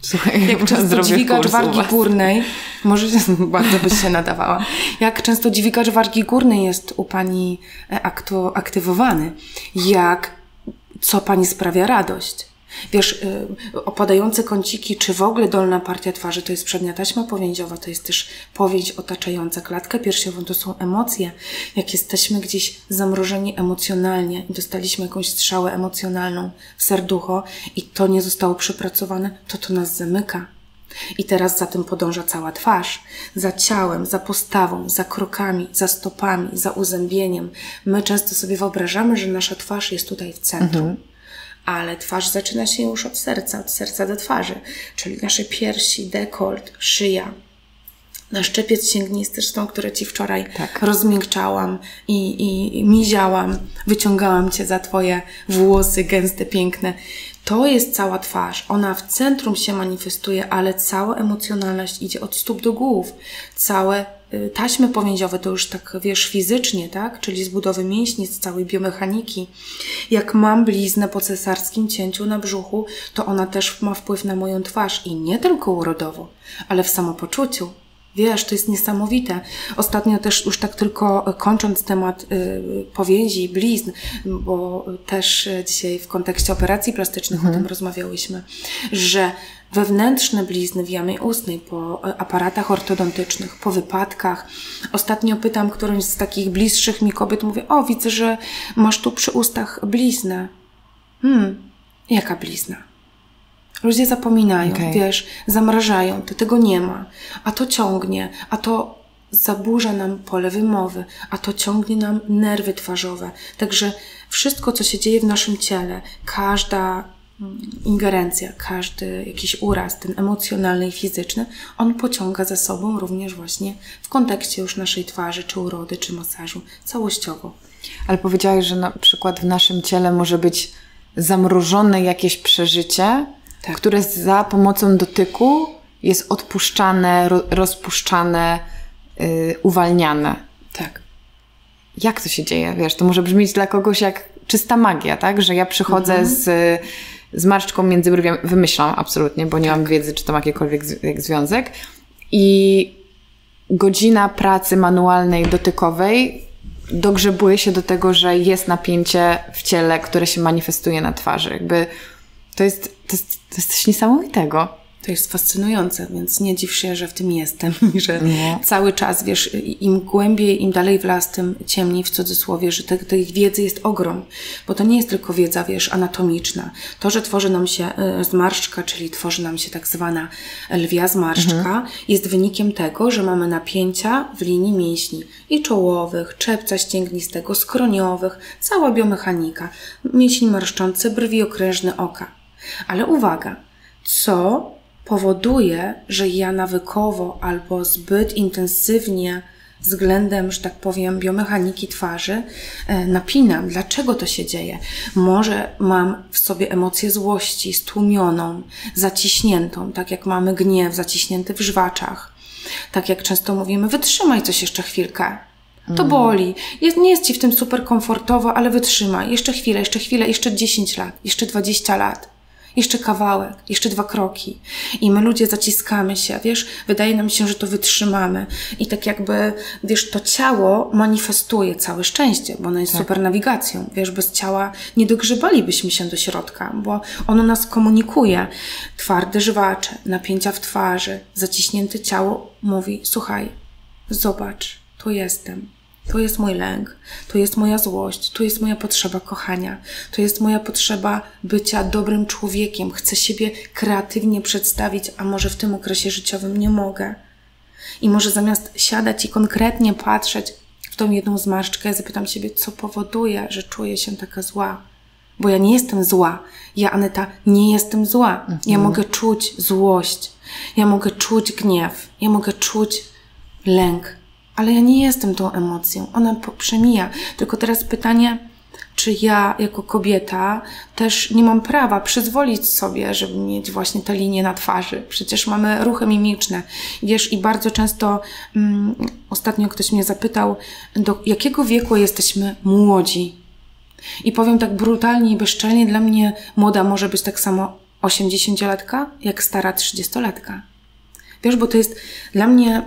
Słuchaj, jak często dźwigacz wargi górnej, może bardzo byś się nadawała, jak często dźwigacz wargi górnej jest u Pani e, aktu, aktywowany, jak, co Pani sprawia radość. Wiesz, y, opadające kąciki, czy w ogóle dolna partia twarzy to jest przednia taśma powięziowa, to jest też powięź otaczająca klatkę piersiową, to są emocje. Jak jesteśmy gdzieś zamrożeni emocjonalnie i dostaliśmy jakąś strzałę emocjonalną w serducho i to nie zostało przepracowane, to to nas zamyka. I teraz za tym podąża cała twarz. Za ciałem, za postawą, za krokami, za stopami, za uzębieniem. My często sobie wyobrażamy, że nasza twarz jest tutaj w centrum. Mhm ale twarz zaczyna się już od serca, od serca do twarzy, czyli nasze piersi, dekolt, szyja. Na szczepiec sięgnisty, zresztą, które Ci wczoraj tak. rozmiękczałam i, i, i miziałam, wyciągałam Cię za Twoje włosy gęste, piękne. To jest cała twarz. Ona w centrum się manifestuje, ale cała emocjonalność idzie od stóp do głów. Całe taśmy powięziowe to już tak, wiesz, fizycznie, tak? Czyli z budowy mięśni, z całej biomechaniki. Jak mam bliznę po cesarskim cięciu na brzuchu, to ona też ma wpływ na moją twarz i nie tylko urodowo, ale w samopoczuciu, Wiesz, to jest niesamowite. Ostatnio też już tak tylko kończąc temat y, powięzi, blizn, bo też dzisiaj w kontekście operacji plastycznych mhm. o tym rozmawiałyśmy, że wewnętrzne blizny w jamie ustnej po aparatach ortodontycznych, po wypadkach. Ostatnio pytam którąś z takich bliższych mi kobiet, mówię, o widzę, że masz tu przy ustach bliznę. Hmm, jaka blizna? Ludzie zapominają, okay. wiesz, zamrażają, to tego nie ma, a to ciągnie, a to zaburza nam pole wymowy, a to ciągnie nam nerwy twarzowe. Także wszystko, co się dzieje w naszym ciele, każda ingerencja, każdy jakiś uraz, ten emocjonalny i fizyczny, on pociąga za sobą również właśnie w kontekście już naszej twarzy, czy urody, czy masażu, całościowo. Ale powiedziałeś, że na przykład w naszym ciele może być zamrożone jakieś przeżycie, tak. które za pomocą dotyku jest odpuszczane, ro, rozpuszczane, yy, uwalniane. Tak. Jak to się dzieje? Wiesz, to może brzmieć dla kogoś jak czysta magia, tak? Że ja przychodzę mhm. z, z marszczką między brwiami, wymyślam absolutnie, bo nie tak. mam wiedzy, czy to ma jakikolwiek związek. I godzina pracy manualnej, dotykowej dogrzebuje się do tego, że jest napięcie w ciele, które się manifestuje na twarzy. Jakby to jest, to jest, to jest coś niesamowitego. To jest fascynujące, więc nie dziw się, że w tym jestem i że nie. cały czas, wiesz, im głębiej, im dalej w las, tym ciemniej w cudzysłowie, że tej, tej wiedzy jest ogrom, bo to nie jest tylko wiedza, wiesz, anatomiczna. To, że tworzy nam się e, zmarszczka, czyli tworzy nam się tak zwana lwia zmarszczka, mhm. jest wynikiem tego, że mamy napięcia w linii mięśni i czołowych, czepca ścięgnistego, skroniowych, cała biomechanika, mięsień marszczący, brwi okrężne oka. Ale uwaga, co powoduje, że ja nawykowo albo zbyt intensywnie względem, że tak powiem, biomechaniki twarzy e, napinam. Dlaczego to się dzieje? Może mam w sobie emocję złości stłumioną, zaciśniętą, tak jak mamy gniew zaciśnięty w żwaczach. Tak jak często mówimy, wytrzymaj coś jeszcze chwilkę. To mm. boli. Jest, nie jest ci w tym super komfortowo, ale wytrzymaj. Jeszcze chwilę, jeszcze chwilę, jeszcze 10 lat, jeszcze 20 lat jeszcze kawałek, jeszcze dwa kroki. I my ludzie zaciskamy się, wiesz, wydaje nam się, że to wytrzymamy. I tak jakby, wiesz, to ciało manifestuje całe szczęście, bo ono jest tak. super nawigacją. Wiesz, bez ciała nie dogrzebalibyśmy się do środka, bo ono nas komunikuje. Twarde żwacze, napięcia w twarzy, zaciśnięte ciało mówi, słuchaj, zobacz, tu jestem to jest mój lęk, to jest moja złość, to jest moja potrzeba kochania, to jest moja potrzeba bycia dobrym człowiekiem. Chcę siebie kreatywnie przedstawić, a może w tym okresie życiowym nie mogę. I może zamiast siadać i konkretnie patrzeć w tą jedną zmarszczkę, zapytam siebie, co powoduje, że czuję się taka zła. Bo ja nie jestem zła. Ja, Aneta, nie jestem zła. Mhm. Ja mogę czuć złość. Ja mogę czuć gniew. Ja mogę czuć lęk ale ja nie jestem tą emocją. Ona przemija. Tylko teraz pytanie, czy ja jako kobieta też nie mam prawa przyzwolić sobie, żeby mieć właśnie te linie na twarzy. Przecież mamy ruchy mimiczne. Wiesz, i bardzo często um, ostatnio ktoś mnie zapytał, do jakiego wieku jesteśmy młodzi? I powiem tak brutalnie i bezczelnie, dla mnie młoda może być tak samo 80-latka, jak stara 30-latka. Wiesz, bo to jest dla mnie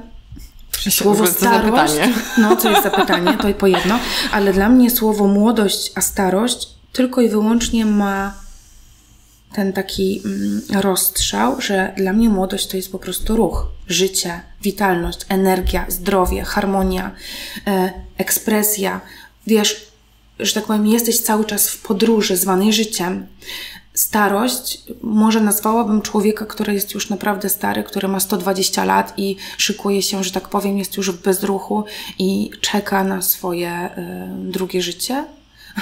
Słowo starość, no co jest za pytanie, to i po jedno, ale dla mnie słowo młodość, a starość tylko i wyłącznie ma ten taki mm, rozstrzał, że dla mnie młodość to jest po prostu ruch, życie, witalność, energia, zdrowie, harmonia, e, ekspresja. Wiesz, że tak powiem, jesteś cały czas w podróży zwanej życiem starość, może nazwałabym człowieka, który jest już naprawdę stary, który ma 120 lat i szykuje się, że tak powiem, jest już w bezruchu i czeka na swoje y, drugie życie.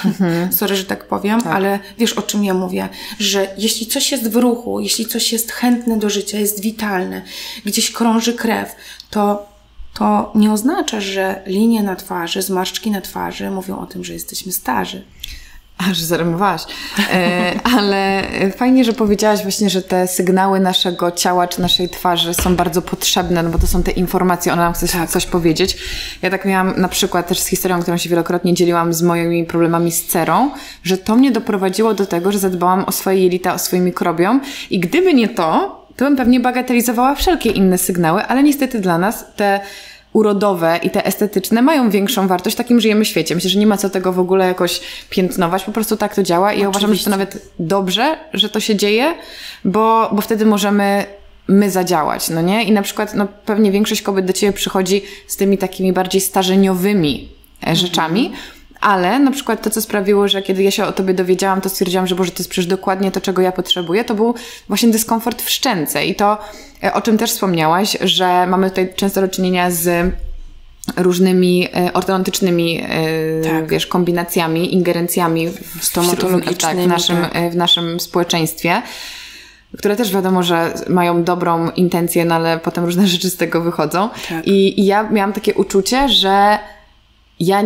Mhm. Sorry, że tak powiem, tak. ale wiesz o czym ja mówię, że jeśli coś jest w ruchu, jeśli coś jest chętne do życia, jest witalne, gdzieś krąży krew, to to nie oznacza, że linie na twarzy, zmarszczki na twarzy mówią o tym, że jesteśmy starzy. Aż zarymowałaś. E, ale fajnie, że powiedziałaś właśnie, że te sygnały naszego ciała czy naszej twarzy są bardzo potrzebne, no bo to są te informacje, ona nam chce tak. coś powiedzieć. Ja tak miałam na przykład też z historią, którą się wielokrotnie dzieliłam z moimi problemami z cerą, że to mnie doprowadziło do tego, że zadbałam o swoje jelita, o swoje mikrobiom i gdyby nie to, to bym pewnie bagatelizowała wszelkie inne sygnały, ale niestety dla nas te urodowe i te estetyczne mają większą wartość w takim żyjemy świecie. Myślę, że nie ma co tego w ogóle jakoś piętnować, po prostu tak to działa i ja uważam, że to nawet dobrze, że to się dzieje, bo, bo wtedy możemy my zadziałać, no nie? I na przykład, no pewnie większość kobiet do ciebie przychodzi z tymi takimi bardziej starzeniowymi e, rzeczami, mhm ale na przykład to, co sprawiło, że kiedy ja się o tobie dowiedziałam, to stwierdziłam, że Boże, to jest przecież dokładnie to, czego ja potrzebuję, to był właśnie dyskomfort w szczęce. I to, e, o czym też wspomniałaś, że mamy tutaj często do czynienia z różnymi e, ortodontycznymi e, tak. wiesz, kombinacjami, ingerencjami w, w, tak, w, naszym, tak. w naszym społeczeństwie które też wiadomo, że mają dobrą intencję, no ale potem różne rzeczy z tego wychodzą. Tak. I, I ja miałam takie uczucie, że ja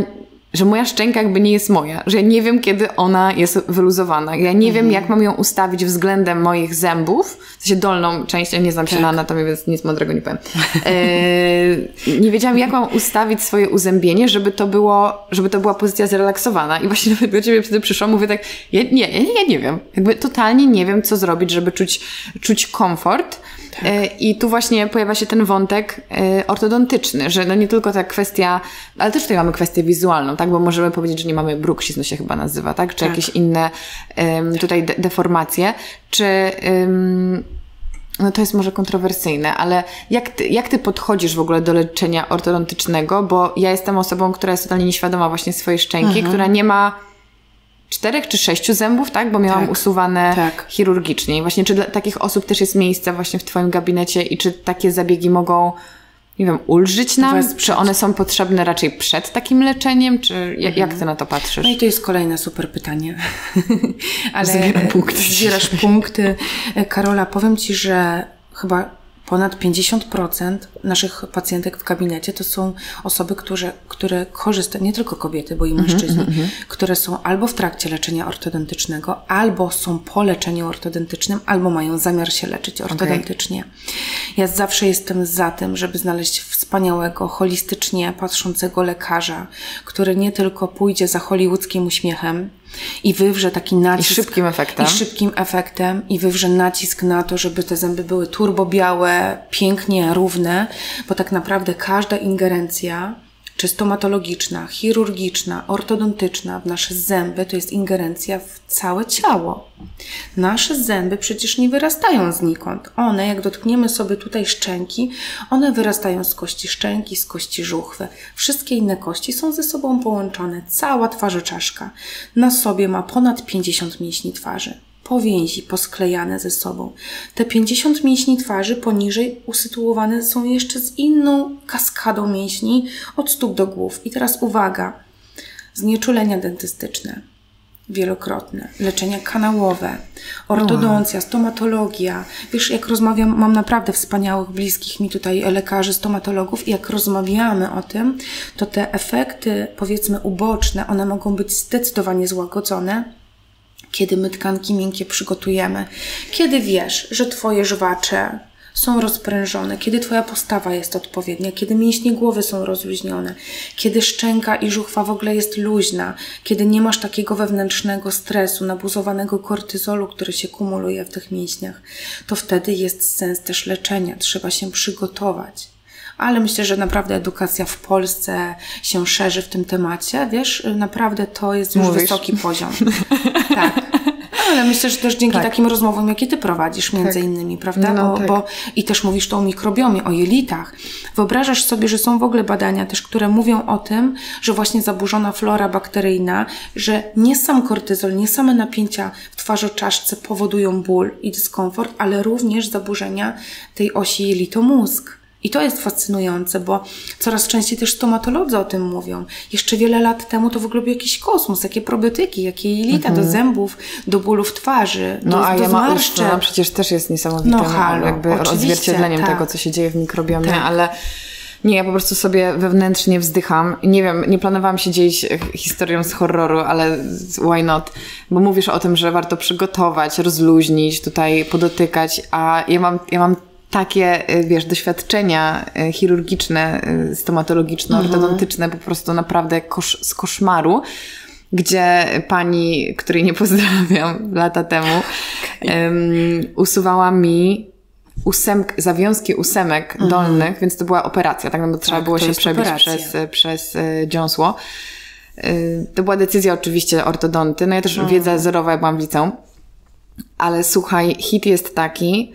że moja szczęka jakby nie jest moja, że ja nie wiem, kiedy ona jest wyluzowana. Ja nie wiem, jak mam ją ustawić względem moich zębów, w sensie dolną część, ja nie znam się tak. na anatomii, więc nic mądrego nie powiem. E, nie wiedziałam, jak mam ustawić swoje uzębienie, żeby to było, żeby to była pozycja zrelaksowana. I właśnie nawet do ciebie wtedy przyszłam, mówię tak, ja, nie, ja, ja nie wiem. Jakby totalnie nie wiem, co zrobić, żeby czuć, czuć komfort. Tak. E, I tu właśnie pojawia się ten wątek e, ortodontyczny, że no nie tylko ta kwestia, ale też tutaj mamy kwestię wizualną, tak? Bo możemy powiedzieć, że nie mamy bruksiznu się chyba nazywa, tak? Czy tak. jakieś inne um, tutaj de deformacje, czy um, no to jest może kontrowersyjne, ale jak ty, jak ty podchodzisz w ogóle do leczenia ortodontycznego? Bo ja jestem osobą, która jest totalnie nieświadoma właśnie swojej szczęki, mhm. która nie ma czterech czy sześciu zębów, tak? Bo miałam tak, usuwane tak. chirurgicznie. I właśnie czy dla takich osób też jest miejsce właśnie w Twoim gabinecie i czy takie zabiegi mogą, nie wiem, ulżyć nam? Wesprzeć. Czy one są potrzebne raczej przed takim leczeniem? Czy mhm. jak Ty na to patrzysz? No i to jest kolejne super pytanie. Ale Zbieram punkty. Zbierasz punkty. Karola, powiem Ci, że chyba ponad 50% naszych pacjentek w gabinecie to są osoby, które, które korzystają, nie tylko kobiety, bo i mhm, mężczyźni, mm -hmm. które są albo w trakcie leczenia ortodontycznego, albo są po leczeniu ortodontycznym, albo mają zamiar się leczyć ortodontycznie. Okay. Ja zawsze jestem za tym, żeby znaleźć wspaniałego, holistycznie patrzącego lekarza, który nie tylko pójdzie za hollywoodzkim uśmiechem, i wywrze taki nacisk. I szybkim efektem. I szybkim efektem i wywrze nacisk na to, żeby te zęby były turbo białe, pięknie równe, bo tak naprawdę każda ingerencja czy stomatologiczna, chirurgiczna, ortodontyczna w nasze zęby to jest ingerencja w całe ciało. Nasze zęby przecież nie wyrastają znikąd. One, jak dotkniemy sobie tutaj szczęki, one wyrastają z kości szczęki, z kości żuchwy. Wszystkie inne kości są ze sobą połączone. Cała twarzoczaszka na sobie ma ponad 50 mięśni twarzy powięzi posklejane ze sobą. Te 50 mięśni twarzy poniżej usytuowane są jeszcze z inną kaskadą mięśni od stóp do głów. I teraz uwaga, znieczulenia dentystyczne wielokrotne, leczenia kanałowe, ortodoncja, stomatologia. Wiesz, jak rozmawiam, mam naprawdę wspaniałych, bliskich mi tutaj lekarzy, stomatologów i jak rozmawiamy o tym, to te efekty, powiedzmy, uboczne, one mogą być zdecydowanie złagodzone kiedy my tkanki miękkie przygotujemy, kiedy wiesz, że Twoje żwacze są rozprężone, kiedy Twoja postawa jest odpowiednia, kiedy mięśnie głowy są rozluźnione, kiedy szczęka i żuchwa w ogóle jest luźna, kiedy nie masz takiego wewnętrznego stresu, nabuzowanego kortyzolu, który się kumuluje w tych mięśniach, to wtedy jest sens też leczenia. Trzeba się przygotować ale myślę, że naprawdę edukacja w Polsce się szerzy w tym temacie. Wiesz, naprawdę to jest już Mówisz? wysoki poziom. tak. Ale myślę, że też dzięki tak. takim rozmowom, jakie ty prowadzisz między tak. innymi, prawda? No, bo, tak. bo, I też mówisz to o mikrobiomie, o jelitach. Wyobrażasz sobie, że są w ogóle badania też, które mówią o tym, że właśnie zaburzona flora bakteryjna, że nie sam kortyzol, nie same napięcia w twarzoczaszce powodują ból i dyskomfort, ale również zaburzenia tej osi jelito-mózg. I to jest fascynujące, bo coraz częściej też stomatolodzy o tym mówią. Jeszcze wiele lat temu to w ogóle był jakiś kosmos, jakie probiotyki, jakie jelita mhm. do zębów, do bólów twarzy, no, do, a do ja no, przecież też jest niesamowitym no, halo, jakby odzwierciedleniem tak. tego, co się dzieje w mikrobiomie, tak. ale nie, ja po prostu sobie wewnętrznie wzdycham. Nie wiem, nie planowałam się dzielić historią z horroru, ale why not? Bo mówisz o tym, że warto przygotować, rozluźnić, tutaj podotykać, a ja mam, ja mam takie, y, wiesz, doświadczenia y, chirurgiczne, y, stomatologiczne, mhm. ortodontyczne po prostu naprawdę kosz, z koszmaru, gdzie pani, której nie pozdrawiam lata temu, um, usuwała mi ósemk, zawiązki ósemek mhm. dolnych, więc to była operacja, tak, no bo trzeba tak, było się przebić przez, przez dziąsło. To była decyzja oczywiście ortodonty, no ja też mhm. wiedza zerowa, jak byłam w liceum, ale słuchaj, hit jest taki,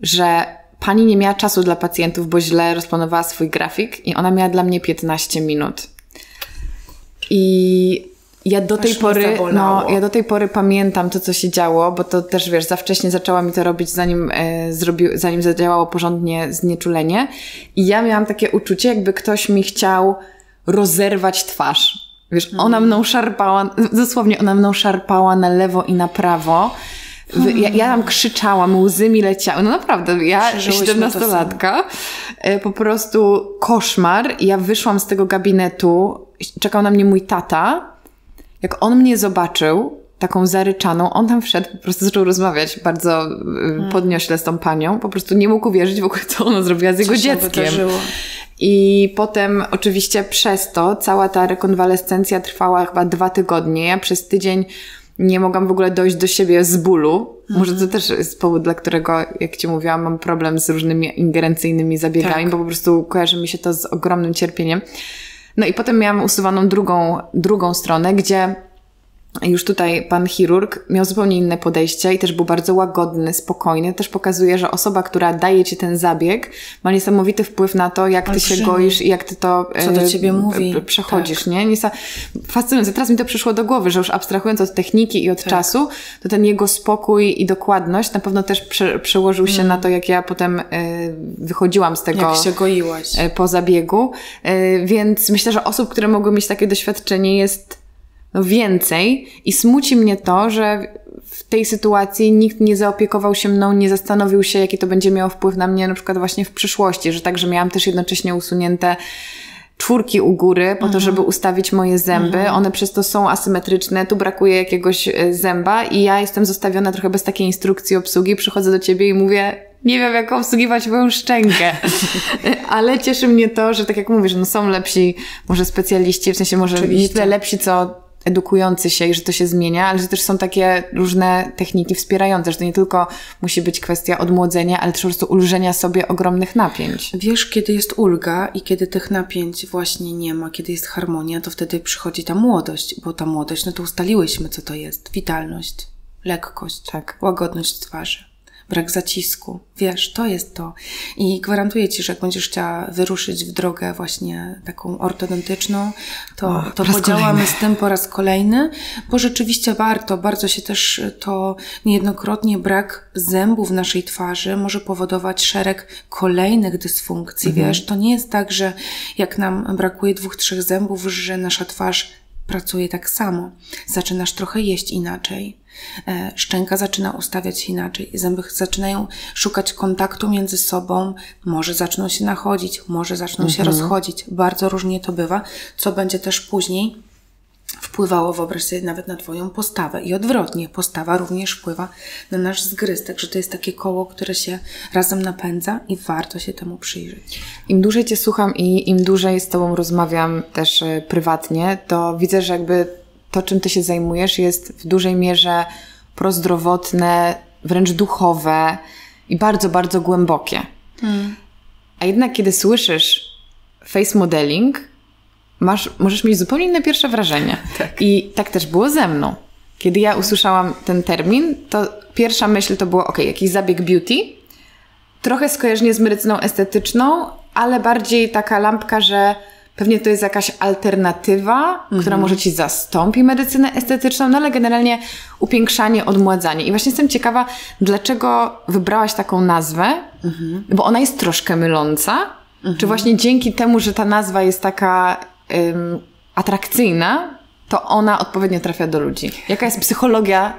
że pani nie miała czasu dla pacjentów, bo źle rozplanowała swój grafik i ona miała dla mnie 15 minut. I ja do tej pory, no, ja do tej pory pamiętam to, co się działo, bo to też, wiesz, za wcześnie zaczęła mi to robić, zanim, e, zrobił, zanim zadziałało porządnie znieczulenie. I ja miałam takie uczucie, jakby ktoś mi chciał rozerwać twarz. Wiesz, ona mną szarpała, dosłownie ona mną szarpała na lewo i na prawo. Ja, ja tam krzyczałam, łzy mi leciały. No naprawdę, ja 17-latka, e, po prostu koszmar. Ja wyszłam z tego gabinetu, czekał na mnie mój tata. Jak on mnie zobaczył, taką zaryczaną, on tam wszedł, po prostu zaczął rozmawiać bardzo e, hmm. podniośle z tą panią. Po prostu nie mógł uwierzyć w ogóle, co ona zrobiła z jego co dzieckiem. I potem oczywiście przez to cała ta rekonwalescencja trwała chyba dwa tygodnie. Ja przez tydzień nie mogłam w ogóle dojść do siebie z bólu. Może to też jest powód, dla którego, jak Ci mówiłam, mam problem z różnymi ingerencyjnymi zabiegami, tak. bo po prostu kojarzy mi się to z ogromnym cierpieniem. No i potem miałam usuwaną drugą, drugą stronę, gdzie już tutaj pan chirurg miał zupełnie inne podejście i też był bardzo łagodny, spokojny. Też pokazuje, że osoba, która daje ci ten zabieg, ma niesamowity wpływ na to, jak ty się goisz i jak ty to Co do ciebie mówi. przechodzisz, tak. nie? Niesa fascynujące. Teraz mi to przyszło do głowy, że już abstrahując od techniki i od tak. czasu, to ten jego spokój i dokładność na pewno też prze, przełożył się mm. na to, jak ja potem y, wychodziłam z tego. Jak się goiłaś. Y, po zabiegu. Więc myślę, że osób, które mogły mieć takie doświadczenie jest no więcej i smuci mnie to, że w tej sytuacji nikt nie zaopiekował się mną, nie zastanowił się, jaki to będzie miało wpływ na mnie na przykład właśnie w przyszłości, że także miałam też jednocześnie usunięte czwórki u góry po to, mhm. żeby ustawić moje zęby. Mhm. One przez to są asymetryczne, tu brakuje jakiegoś e, zęba i ja jestem zostawiona trochę bez takiej instrukcji obsługi. Przychodzę do ciebie i mówię, nie wiem, jak obsługiwać moją szczękę. Ale cieszy mnie to, że tak jak mówisz, no są lepsi może specjaliści, w sensie może Oczywiście. nie tyle lepsi, co edukujący się i że to się zmienia, ale że też są takie różne techniki wspierające, że to nie tylko musi być kwestia odmłodzenia, ale też po prostu ulżenia sobie ogromnych napięć. Wiesz, kiedy jest ulga i kiedy tych napięć właśnie nie ma, kiedy jest harmonia, to wtedy przychodzi ta młodość, bo ta młodość, no to ustaliłyśmy, co to jest. Witalność, lekkość, tak. łagodność twarzy brak zacisku. Wiesz, to jest to. I gwarantuję Ci, że jak będziesz chciała wyruszyć w drogę właśnie taką ortodontyczną, to, o, to podziałamy kolejny. z tym po raz kolejny, bo rzeczywiście warto. Bardzo się też to niejednokrotnie brak zębów w naszej twarzy może powodować szereg kolejnych dysfunkcji. Mhm. Wiesz, to nie jest tak, że jak nam brakuje dwóch, trzech zębów, że nasza twarz pracuje tak samo. Zaczynasz trochę jeść inaczej E, szczęka zaczyna ustawiać się inaczej, zęby zaczynają szukać kontaktu między sobą, może zaczną się nachodzić, może zaczną mhm. się rozchodzić. Bardzo różnie to bywa, co będzie też później wpływało, wyobraź sobie, nawet na Twoją postawę. I odwrotnie, postawa również wpływa na nasz zgryz. Także to jest takie koło, które się razem napędza i warto się temu przyjrzeć. Im dłużej Cię słucham i im dłużej z Tobą rozmawiam też e, prywatnie, to widzę, że jakby to, czym ty się zajmujesz, jest w dużej mierze prozdrowotne, wręcz duchowe i bardzo, bardzo głębokie. Hmm. A jednak, kiedy słyszysz face modeling, masz, możesz mieć zupełnie inne pierwsze wrażenie. Tak. I tak też było ze mną. Kiedy ja usłyszałam ten termin, to pierwsza myśl to było, ok, jakiś zabieg beauty, trochę skojarzenie z medycyną estetyczną, ale bardziej taka lampka, że Pewnie to jest jakaś alternatywa, mhm. która może ci zastąpi medycynę estetyczną, no ale generalnie upiększanie, odmładzanie. I właśnie jestem ciekawa, dlaczego wybrałaś taką nazwę, mhm. bo ona jest troszkę myląca. Mhm. Czy właśnie dzięki temu, że ta nazwa jest taka um, atrakcyjna, to ona odpowiednio trafia do ludzi? Jaka jest psychologia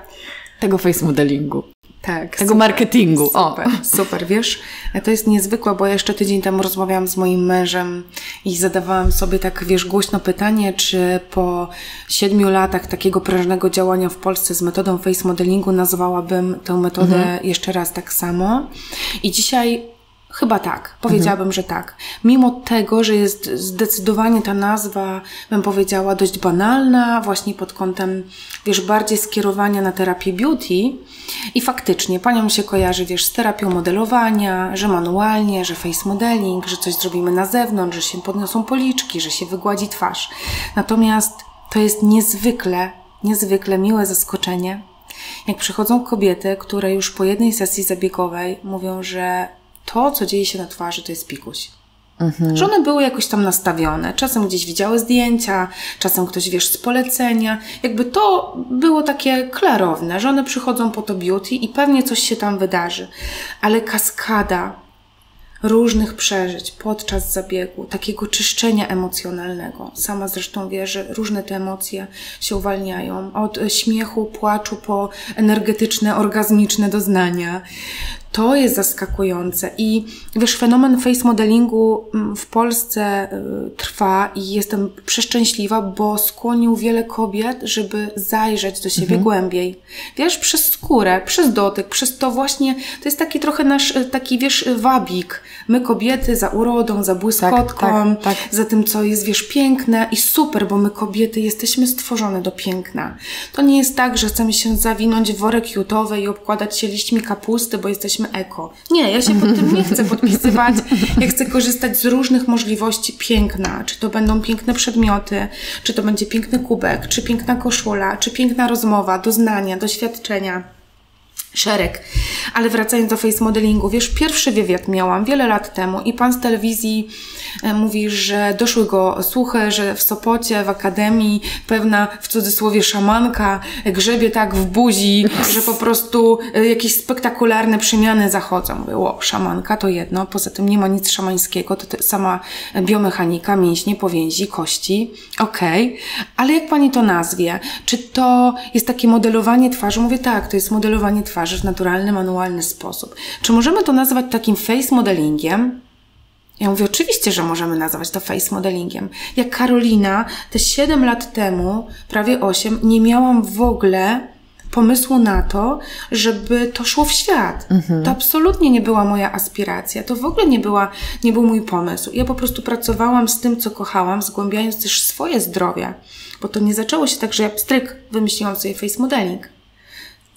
tego face modelingu? Tak. Tego super, marketingu. Super, o. super. Wiesz, to jest niezwykłe, bo jeszcze tydzień temu rozmawiałam z moim mężem i zadawałam sobie tak, wiesz, głośno pytanie, czy po siedmiu latach takiego prężnego działania w Polsce z metodą face modelingu nazwałabym tę metodę mhm. jeszcze raz tak samo. I dzisiaj Chyba tak, powiedziałabym, mhm. że tak. Mimo tego, że jest zdecydowanie ta nazwa, bym powiedziała, dość banalna, właśnie pod kątem, wiesz, bardziej skierowania na terapię beauty. I faktycznie, panią się kojarzy, wiesz, z terapią modelowania, że manualnie, że face modeling, że coś zrobimy na zewnątrz, że się podniosą policzki, że się wygładzi twarz. Natomiast to jest niezwykle, niezwykle miłe zaskoczenie, jak przychodzą kobiety, które już po jednej sesji zabiegowej mówią, że to, co dzieje się na twarzy, to jest pikuś. Mhm. Że one były jakoś tam nastawione. Czasem gdzieś widziały zdjęcia, czasem ktoś wiesz z polecenia. Jakby to było takie klarowne, że one przychodzą po to beauty i pewnie coś się tam wydarzy. Ale kaskada różnych przeżyć podczas zabiegu, takiego czyszczenia emocjonalnego. Sama zresztą wie, że różne te emocje się uwalniają. Od śmiechu, płaczu po energetyczne, orgazmiczne doznania to jest zaskakujące. I wiesz, fenomen face modelingu mm, w Polsce y, trwa i jestem przeszczęśliwa, bo skłonił wiele kobiet, żeby zajrzeć do siebie mhm. głębiej. Wiesz, przez skórę, przez dotyk, przez to właśnie, to jest taki trochę nasz, y, taki wiesz, wabik. My kobiety za urodą, za błyskotką, tak, tak, tak. za tym, co jest, wiesz, piękne i super, bo my kobiety jesteśmy stworzone do piękna. To nie jest tak, że chcemy się zawinąć w worek jutowy i obkładać się liśćmi kapusty, bo jesteśmy eko. Nie, ja się pod tym nie chcę podpisywać. Ja chcę korzystać z różnych możliwości piękna. Czy to będą piękne przedmioty, czy to będzie piękny kubek, czy piękna koszula, czy piękna rozmowa, doznania, doświadczenia szereg. Ale wracając do face modelingu, wiesz, pierwszy wywiad miałam wiele lat temu i pan z telewizji e, mówi, że doszły go słuchy, że w Sopocie, w akademii pewna w cudzysłowie szamanka grzebie tak w buzi, że po prostu e, jakieś spektakularne przemiany zachodzą. Mówię, o, szamanka to jedno, poza tym nie ma nic szamańskiego, to sama biomechanika, mięśnie, powięzi, kości, okej, okay. ale jak pani to nazwie? Czy to jest takie modelowanie twarzy? Mówię, tak, to jest modelowanie twarzy twarzy w naturalny, manualny sposób. Czy możemy to nazwać takim face modelingiem? Ja mówię, oczywiście, że możemy nazwać to face modelingiem. Jak Karolina, te 7 lat temu, prawie 8, nie miałam w ogóle pomysłu na to, żeby to szło w świat. Mhm. To absolutnie nie była moja aspiracja. To w ogóle nie, była, nie był mój pomysł. Ja po prostu pracowałam z tym, co kochałam, zgłębiając też swoje zdrowie. Bo to nie zaczęło się tak, że ja pstryk wymyśliłam sobie face modeling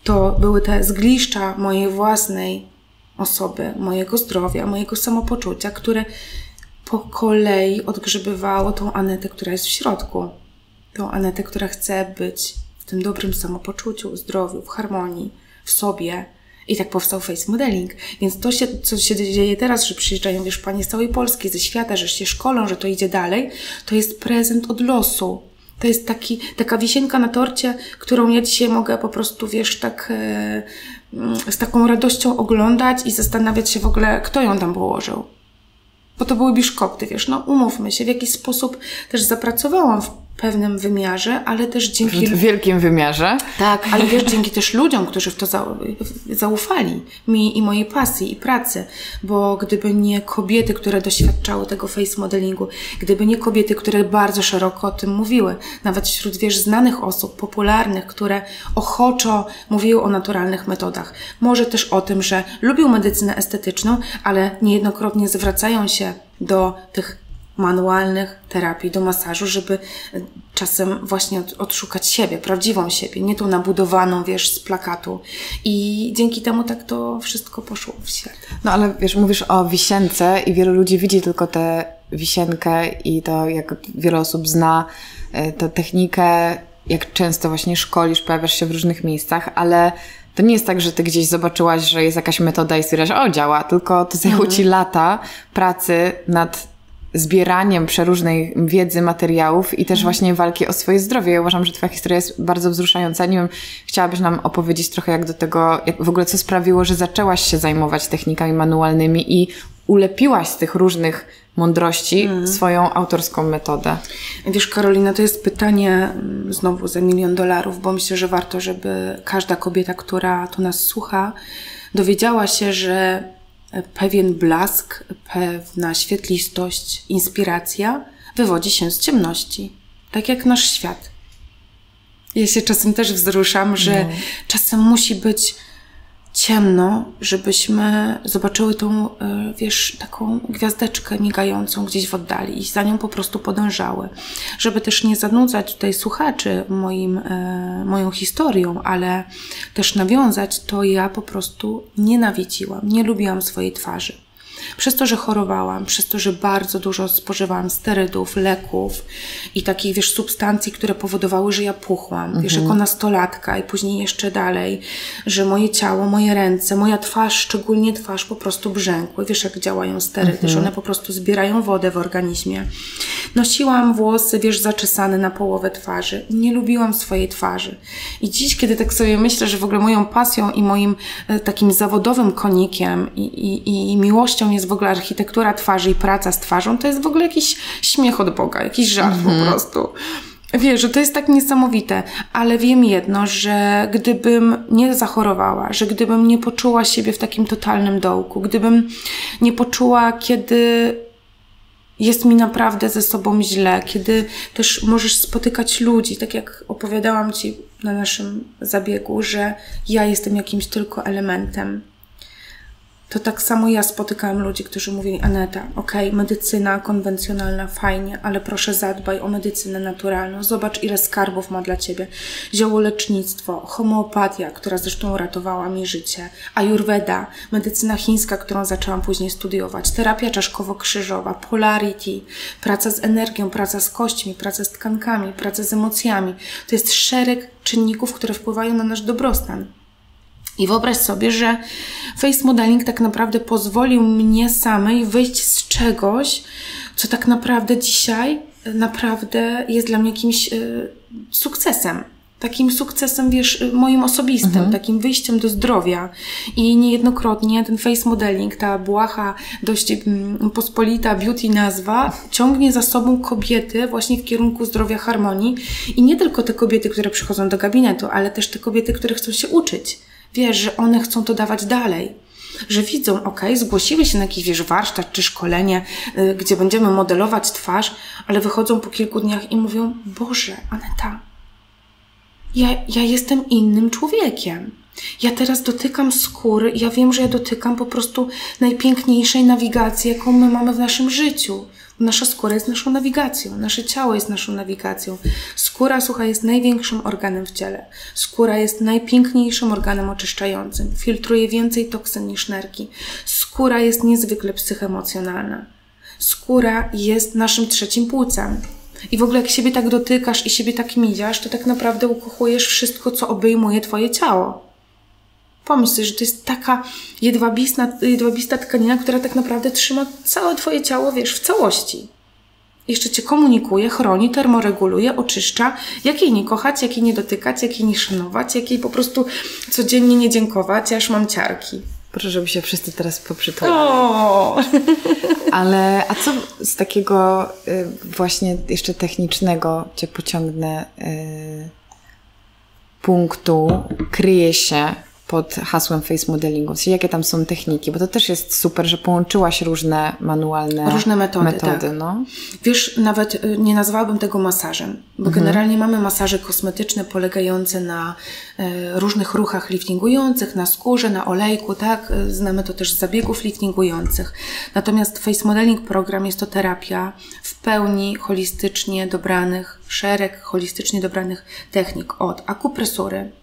to były te zgliszcza mojej własnej osoby, mojego zdrowia, mojego samopoczucia, które po kolei odgrzebywało tą Anetę, która jest w środku. Tą Anetę, która chce być w tym dobrym samopoczuciu, zdrowiu, w harmonii, w sobie. I tak powstał face modeling. Więc to, się, co się dzieje teraz, że przyjeżdżają, wiesz, panie z całej Polski, ze świata, że się szkolą, że to idzie dalej, to jest prezent od losu. To jest taki, taka wisienka na torcie, którą ja dzisiaj mogę po prostu, wiesz, tak e, z taką radością oglądać i zastanawiać się w ogóle, kto ją tam położył. Bo to były biszkopty, wiesz, no umówmy się, w jakiś sposób też zapracowałam w pewnym wymiarze, ale też dzięki... W wielkim wymiarze. Tak, ale wiesz, dzięki też ludziom, którzy w to zaufali, mi i mojej pasji i pracy, bo gdyby nie kobiety, które doświadczały tego face modelingu, gdyby nie kobiety, które bardzo szeroko o tym mówiły, nawet wśród, wiesz, znanych osób, popularnych, które ochoczo mówiły o naturalnych metodach, może też o tym, że lubią medycynę estetyczną, ale niejednokrotnie zwracają się do tych manualnych terapii, do masażu, żeby e, czasem właśnie odszukać siebie, prawdziwą siebie, nie tą nabudowaną, wiesz, z plakatu. I dzięki temu tak to wszystko poszło w świat. No ale wiesz, mówisz o wisience i wielu ludzi widzi tylko tę wisienkę i to, jak wiele osób zna e, tę technikę, jak często właśnie szkolisz, pojawiasz się w różnych miejscach, ale to nie jest tak, że ty gdzieś zobaczyłaś, że jest jakaś metoda i stwierdziłaś, o działa, tylko to zajęło mhm. ci lata pracy nad zbieraniem przeróżnej wiedzy, materiałów i też mhm. właśnie walki o swoje zdrowie. Ja uważam, że Twoja historia jest bardzo wzruszająca. Nie wiem, chciałabyś nam opowiedzieć trochę jak do tego, jak w ogóle co sprawiło, że zaczęłaś się zajmować technikami manualnymi i ulepiłaś z tych różnych mądrości mm. swoją autorską metodę. Wiesz, Karolina, to jest pytanie mm, znowu za milion dolarów, bo myślę, że warto, żeby każda kobieta, która tu nas słucha, dowiedziała się, że pewien blask, pewna świetlistość, inspiracja wywodzi się z ciemności. Tak jak nasz świat. Ja się czasem też wzruszam, że no. czasem musi być ciemno, żebyśmy zobaczyły tą, e, wiesz, taką gwiazdeczkę migającą gdzieś w oddali i za nią po prostu podążały. Żeby też nie zanudzać tutaj słuchaczy moim, e, moją historią, ale też nawiązać, to ja po prostu nienawidziłam, nie lubiłam swojej twarzy. Przez to, że chorowałam, przez to, że bardzo dużo spożywałam sterydów, leków i takich, wiesz, substancji, które powodowały, że ja puchłam, mhm. wiesz, jako nastolatka i później jeszcze dalej, że moje ciało, moje ręce, moja twarz, szczególnie twarz po prostu brzękły. Wiesz, jak działają sterydy, mhm. że one po prostu zbierają wodę w organizmie. Nosiłam włosy, wiesz, zaczesane na połowę twarzy. Nie lubiłam swojej twarzy. I dziś, kiedy tak sobie myślę, że w ogóle moją pasją i moim e, takim zawodowym konikiem i, i, i miłością jest w ogóle architektura twarzy i praca z twarzą, to jest w ogóle jakiś śmiech od Boga, jakiś żart mhm. po prostu. Wiesz, że to jest tak niesamowite, ale wiem jedno, że gdybym nie zachorowała, że gdybym nie poczuła siebie w takim totalnym dołku, gdybym nie poczuła, kiedy jest mi naprawdę ze sobą źle, kiedy też możesz spotykać ludzi, tak jak opowiadałam Ci na naszym zabiegu, że ja jestem jakimś tylko elementem to tak samo ja spotykałam ludzi, którzy mówili, Aneta, okej, okay, medycyna konwencjonalna, fajnie, ale proszę zadbaj o medycynę naturalną. Zobacz, ile skarbów ma dla Ciebie. Ziołolecznictwo, homeopatia, która zresztą uratowała mi życie, ayurveda, medycyna chińska, którą zaczęłam później studiować, terapia czaszkowo-krzyżowa, polarity, praca z energią, praca z kośćmi, praca z tkankami, praca z emocjami. To jest szereg czynników, które wpływają na nasz dobrostan. I wyobraź sobie, że face modeling tak naprawdę pozwolił mnie samej wyjść z czegoś, co tak naprawdę dzisiaj naprawdę jest dla mnie jakimś y, sukcesem takim sukcesem, wiesz, moim osobistym, mhm. takim wyjściem do zdrowia. I niejednokrotnie ten face modeling, ta błaha, dość mm, pospolita beauty nazwa, ciągnie za sobą kobiety właśnie w kierunku zdrowia, harmonii. I nie tylko te kobiety, które przychodzą do gabinetu, ale też te kobiety, które chcą się uczyć. Wiesz, że one chcą to dawać dalej że widzą, ok, zgłosiły się na jakiś, wiesz, warsztat czy szkolenie, y, gdzie będziemy modelować twarz, ale wychodzą po kilku dniach i mówią, Boże, Aneta, ja, ja jestem innym człowiekiem. Ja teraz dotykam skóry, ja wiem, że ja dotykam po prostu najpiękniejszej nawigacji, jaką my mamy w naszym życiu. Nasza skóra jest naszą nawigacją, nasze ciało jest naszą nawigacją. Skóra, słuchaj, jest największym organem w ciele. Skóra jest najpiękniejszym organem oczyszczającym. Filtruje więcej toksyn niż nerki. Skóra jest niezwykle psychemocjonalna. Skóra jest naszym trzecim płucem. I w ogóle jak siebie tak dotykasz i siebie tak midziasz, to tak naprawdę ukochujesz wszystko, co obejmuje twoje ciało. Pomyśl sobie, że to jest taka jedwabista, jedwabista tkanina, która tak naprawdę trzyma całe twoje ciało, wiesz, w całości. Jeszcze cię komunikuje, chroni, termoreguluje, oczyszcza, jakiej nie kochać, jakiej nie dotykać, jakiej nie szanować, jakiej po prostu codziennie nie dziękować, ja już mam ciarki. Proszę, żeby się wszyscy teraz poprzytulali. Ale a co z takiego y, właśnie jeszcze technicznego cię pociągnę y, punktu kryje się pod hasłem face modelingu? Czyli jakie tam są techniki? Bo to też jest super, że połączyłaś różne manualne różne metody. metody tak. no. Wiesz, nawet y, nie nazwałabym tego masażem, bo mhm. generalnie mamy masaże kosmetyczne polegające na e, różnych ruchach liftingujących, na skórze, na olejku, tak? E, znamy to też z zabiegów liftingujących. Natomiast face modeling program jest to terapia w pełni holistycznie dobranych, szereg holistycznie dobranych technik od akupresury,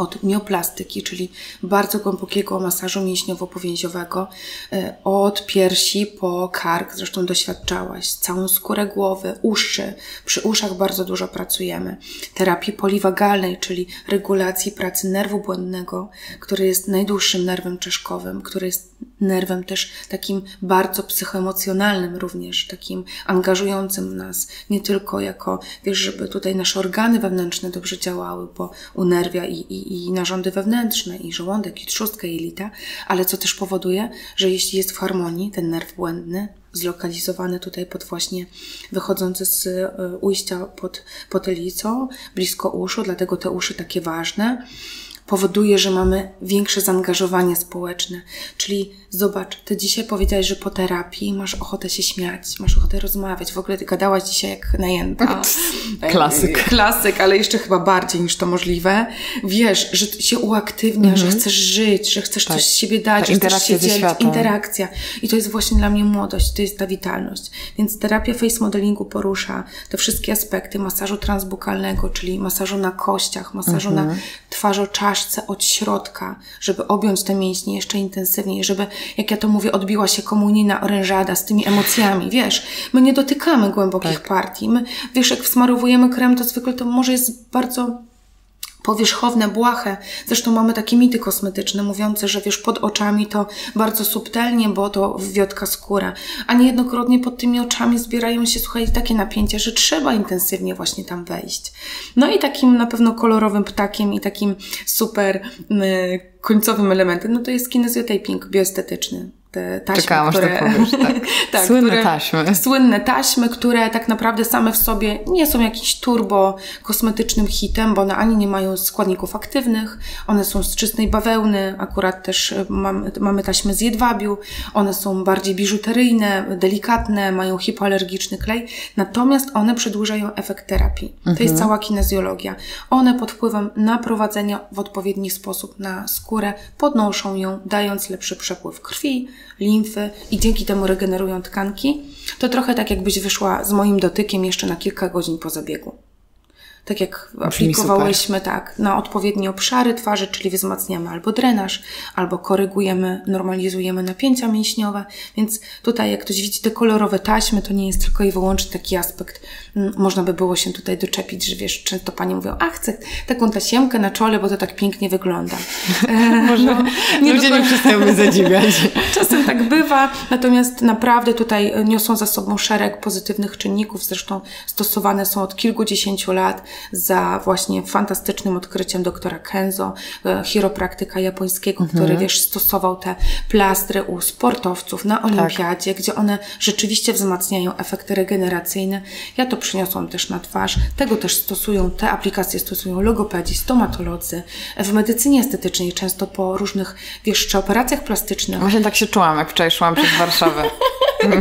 od mioplastyki, czyli bardzo głębokiego masażu mięśniowo-powięziowego, e, od piersi po kark, zresztą doświadczałaś, całą skórę głowy, uszy. Przy uszach bardzo dużo pracujemy. Terapii poliwagalnej, czyli regulacji pracy nerwu błędnego, który jest najdłuższym nerwem czeszkowym, który jest nerwem też takim bardzo psychoemocjonalnym również, takim angażującym nas, nie tylko jako, wiesz, żeby tutaj nasze organy wewnętrzne dobrze działały, bo unerwia i, i, i narządy wewnętrzne, i żołądek, i trzustkę jelita, ale co też powoduje, że jeśli jest w harmonii ten nerw błędny, zlokalizowany tutaj pod właśnie wychodzący z e, ujścia pod potylicą, blisko uszu, dlatego te uszy takie ważne, powoduje, że mamy większe zaangażowanie społeczne. Czyli zobacz, ty dzisiaj powiedziałeś, że po terapii masz ochotę się śmiać, masz ochotę rozmawiać. W ogóle ty gadałaś dzisiaj jak najęta. Klasyk. Klasyk, ale jeszcze chyba bardziej niż to możliwe. Wiesz, że się uaktywnia, że mhm. chcesz żyć, że chcesz tak. coś z siebie dać, że chcesz się dzielić. Interakcja. I to jest właśnie dla mnie młodość, to jest ta witalność. Więc terapia face modelingu porusza te wszystkie aspekty masażu transbukalnego, czyli masażu na kościach, masażu mhm. na od środka, żeby objąć te mięśnie jeszcze intensywniej, żeby jak ja to mówię, odbiła się komunijna orężada z tymi emocjami, wiesz. My nie dotykamy głębokich tak. partii. My, wiesz, jak wsmarowujemy krem, to zwykle to może jest bardzo powierzchowne, błahe. Zresztą mamy takie mity kosmetyczne mówiące, że wiesz, pod oczami to bardzo subtelnie, bo to wiotka skóra. A niejednokrotnie pod tymi oczami zbierają się, słuchaj, takie napięcia, że trzeba intensywnie właśnie tam wejść. No i takim na pewno kolorowym ptakiem i takim super y, końcowym elementem, no to jest kinezjotaping bioestetyczny te taśmy, Czekałam, które, to powiesz, tak. tak słynne które, taśmy. Słynne taśmy, które tak naprawdę same w sobie nie są jakimś turbo kosmetycznym hitem, bo one ani nie mają składników aktywnych, one są z czystej bawełny, akurat też e, mamy, taśmy z jedwabiu, one są bardziej biżuteryjne, delikatne, mają hipoalergiczny klej, natomiast one przedłużają efekt terapii. To jest mhm. cała kinezjologia. One pod wpływem naprowadzenia w odpowiedni sposób na skórę podnoszą ją, dając lepszy przepływ krwi, limfy i dzięki temu regenerują tkanki, to trochę tak jakbyś wyszła z moim dotykiem jeszcze na kilka godzin po zabiegu. Tak jak aplikowałyśmy tak, na odpowiednie obszary twarzy, czyli wzmacniamy albo drenaż, albo korygujemy, normalizujemy napięcia mięśniowe. Więc tutaj, jak ktoś widzi te kolorowe taśmy, to nie jest tylko i wyłącznie taki aspekt. Mm, można by było się tutaj doczepić, że wiesz, często pani mówią, a chcę taką tasiemkę na czole, bo to tak pięknie wygląda. Może no, nie ludzie nie przestają zadziwiać. Czasem tak bywa, natomiast naprawdę tutaj niosą za sobą szereg pozytywnych czynników, zresztą stosowane są od kilkudziesięciu lat za właśnie fantastycznym odkryciem doktora Kenzo, e, chiropraktyka japońskiego, mhm. który wiesz, stosował te plastry u sportowców na olimpiadzie, tak. gdzie one rzeczywiście wzmacniają efekty regeneracyjne. Ja to przyniosłam też na twarz. Tego też stosują, te aplikacje stosują logopedzi, stomatolodzy. W medycynie estetycznej często po różnych, wiesz, czy operacjach plastycznych. Właśnie tak się czułam, jak wczoraj szłam przez Warszawę.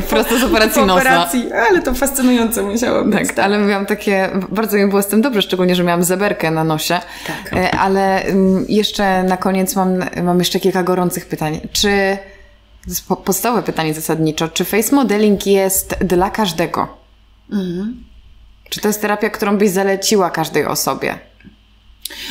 Prosto z operacji nosa. operacji, ale to fascynujące musiało być. Tak, ale miałam takie, bardzo mi było z tym dobrze, szczególnie, że miałam zeberkę na nosie. Tak. E, ale mm, jeszcze na koniec mam, mam jeszcze kilka gorących pytań. Czy, podstawowe pytanie zasadniczo, czy face modeling jest dla każdego? Mhm. Czy to jest terapia, którą byś zaleciła każdej osobie?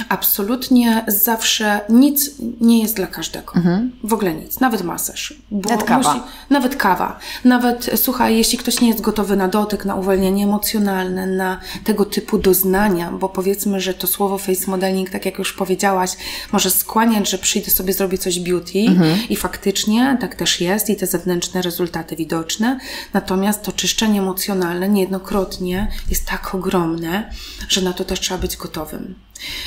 Absolutnie zawsze nic nie jest dla każdego. Mhm. W ogóle nic, nawet masaż. nawet kawa. Musi, nawet kawa. Nawet, słuchaj, jeśli ktoś nie jest gotowy na dotyk, na uwolnienie emocjonalne, na tego typu doznania, bo powiedzmy, że to słowo face modeling, tak jak już powiedziałaś, może skłaniać, że przyjdę sobie zrobić coś beauty mhm. i faktycznie tak też jest i te zewnętrzne rezultaty widoczne. Natomiast to czyszczenie emocjonalne niejednokrotnie jest tak ogromne, że na to też trzeba być gotowym.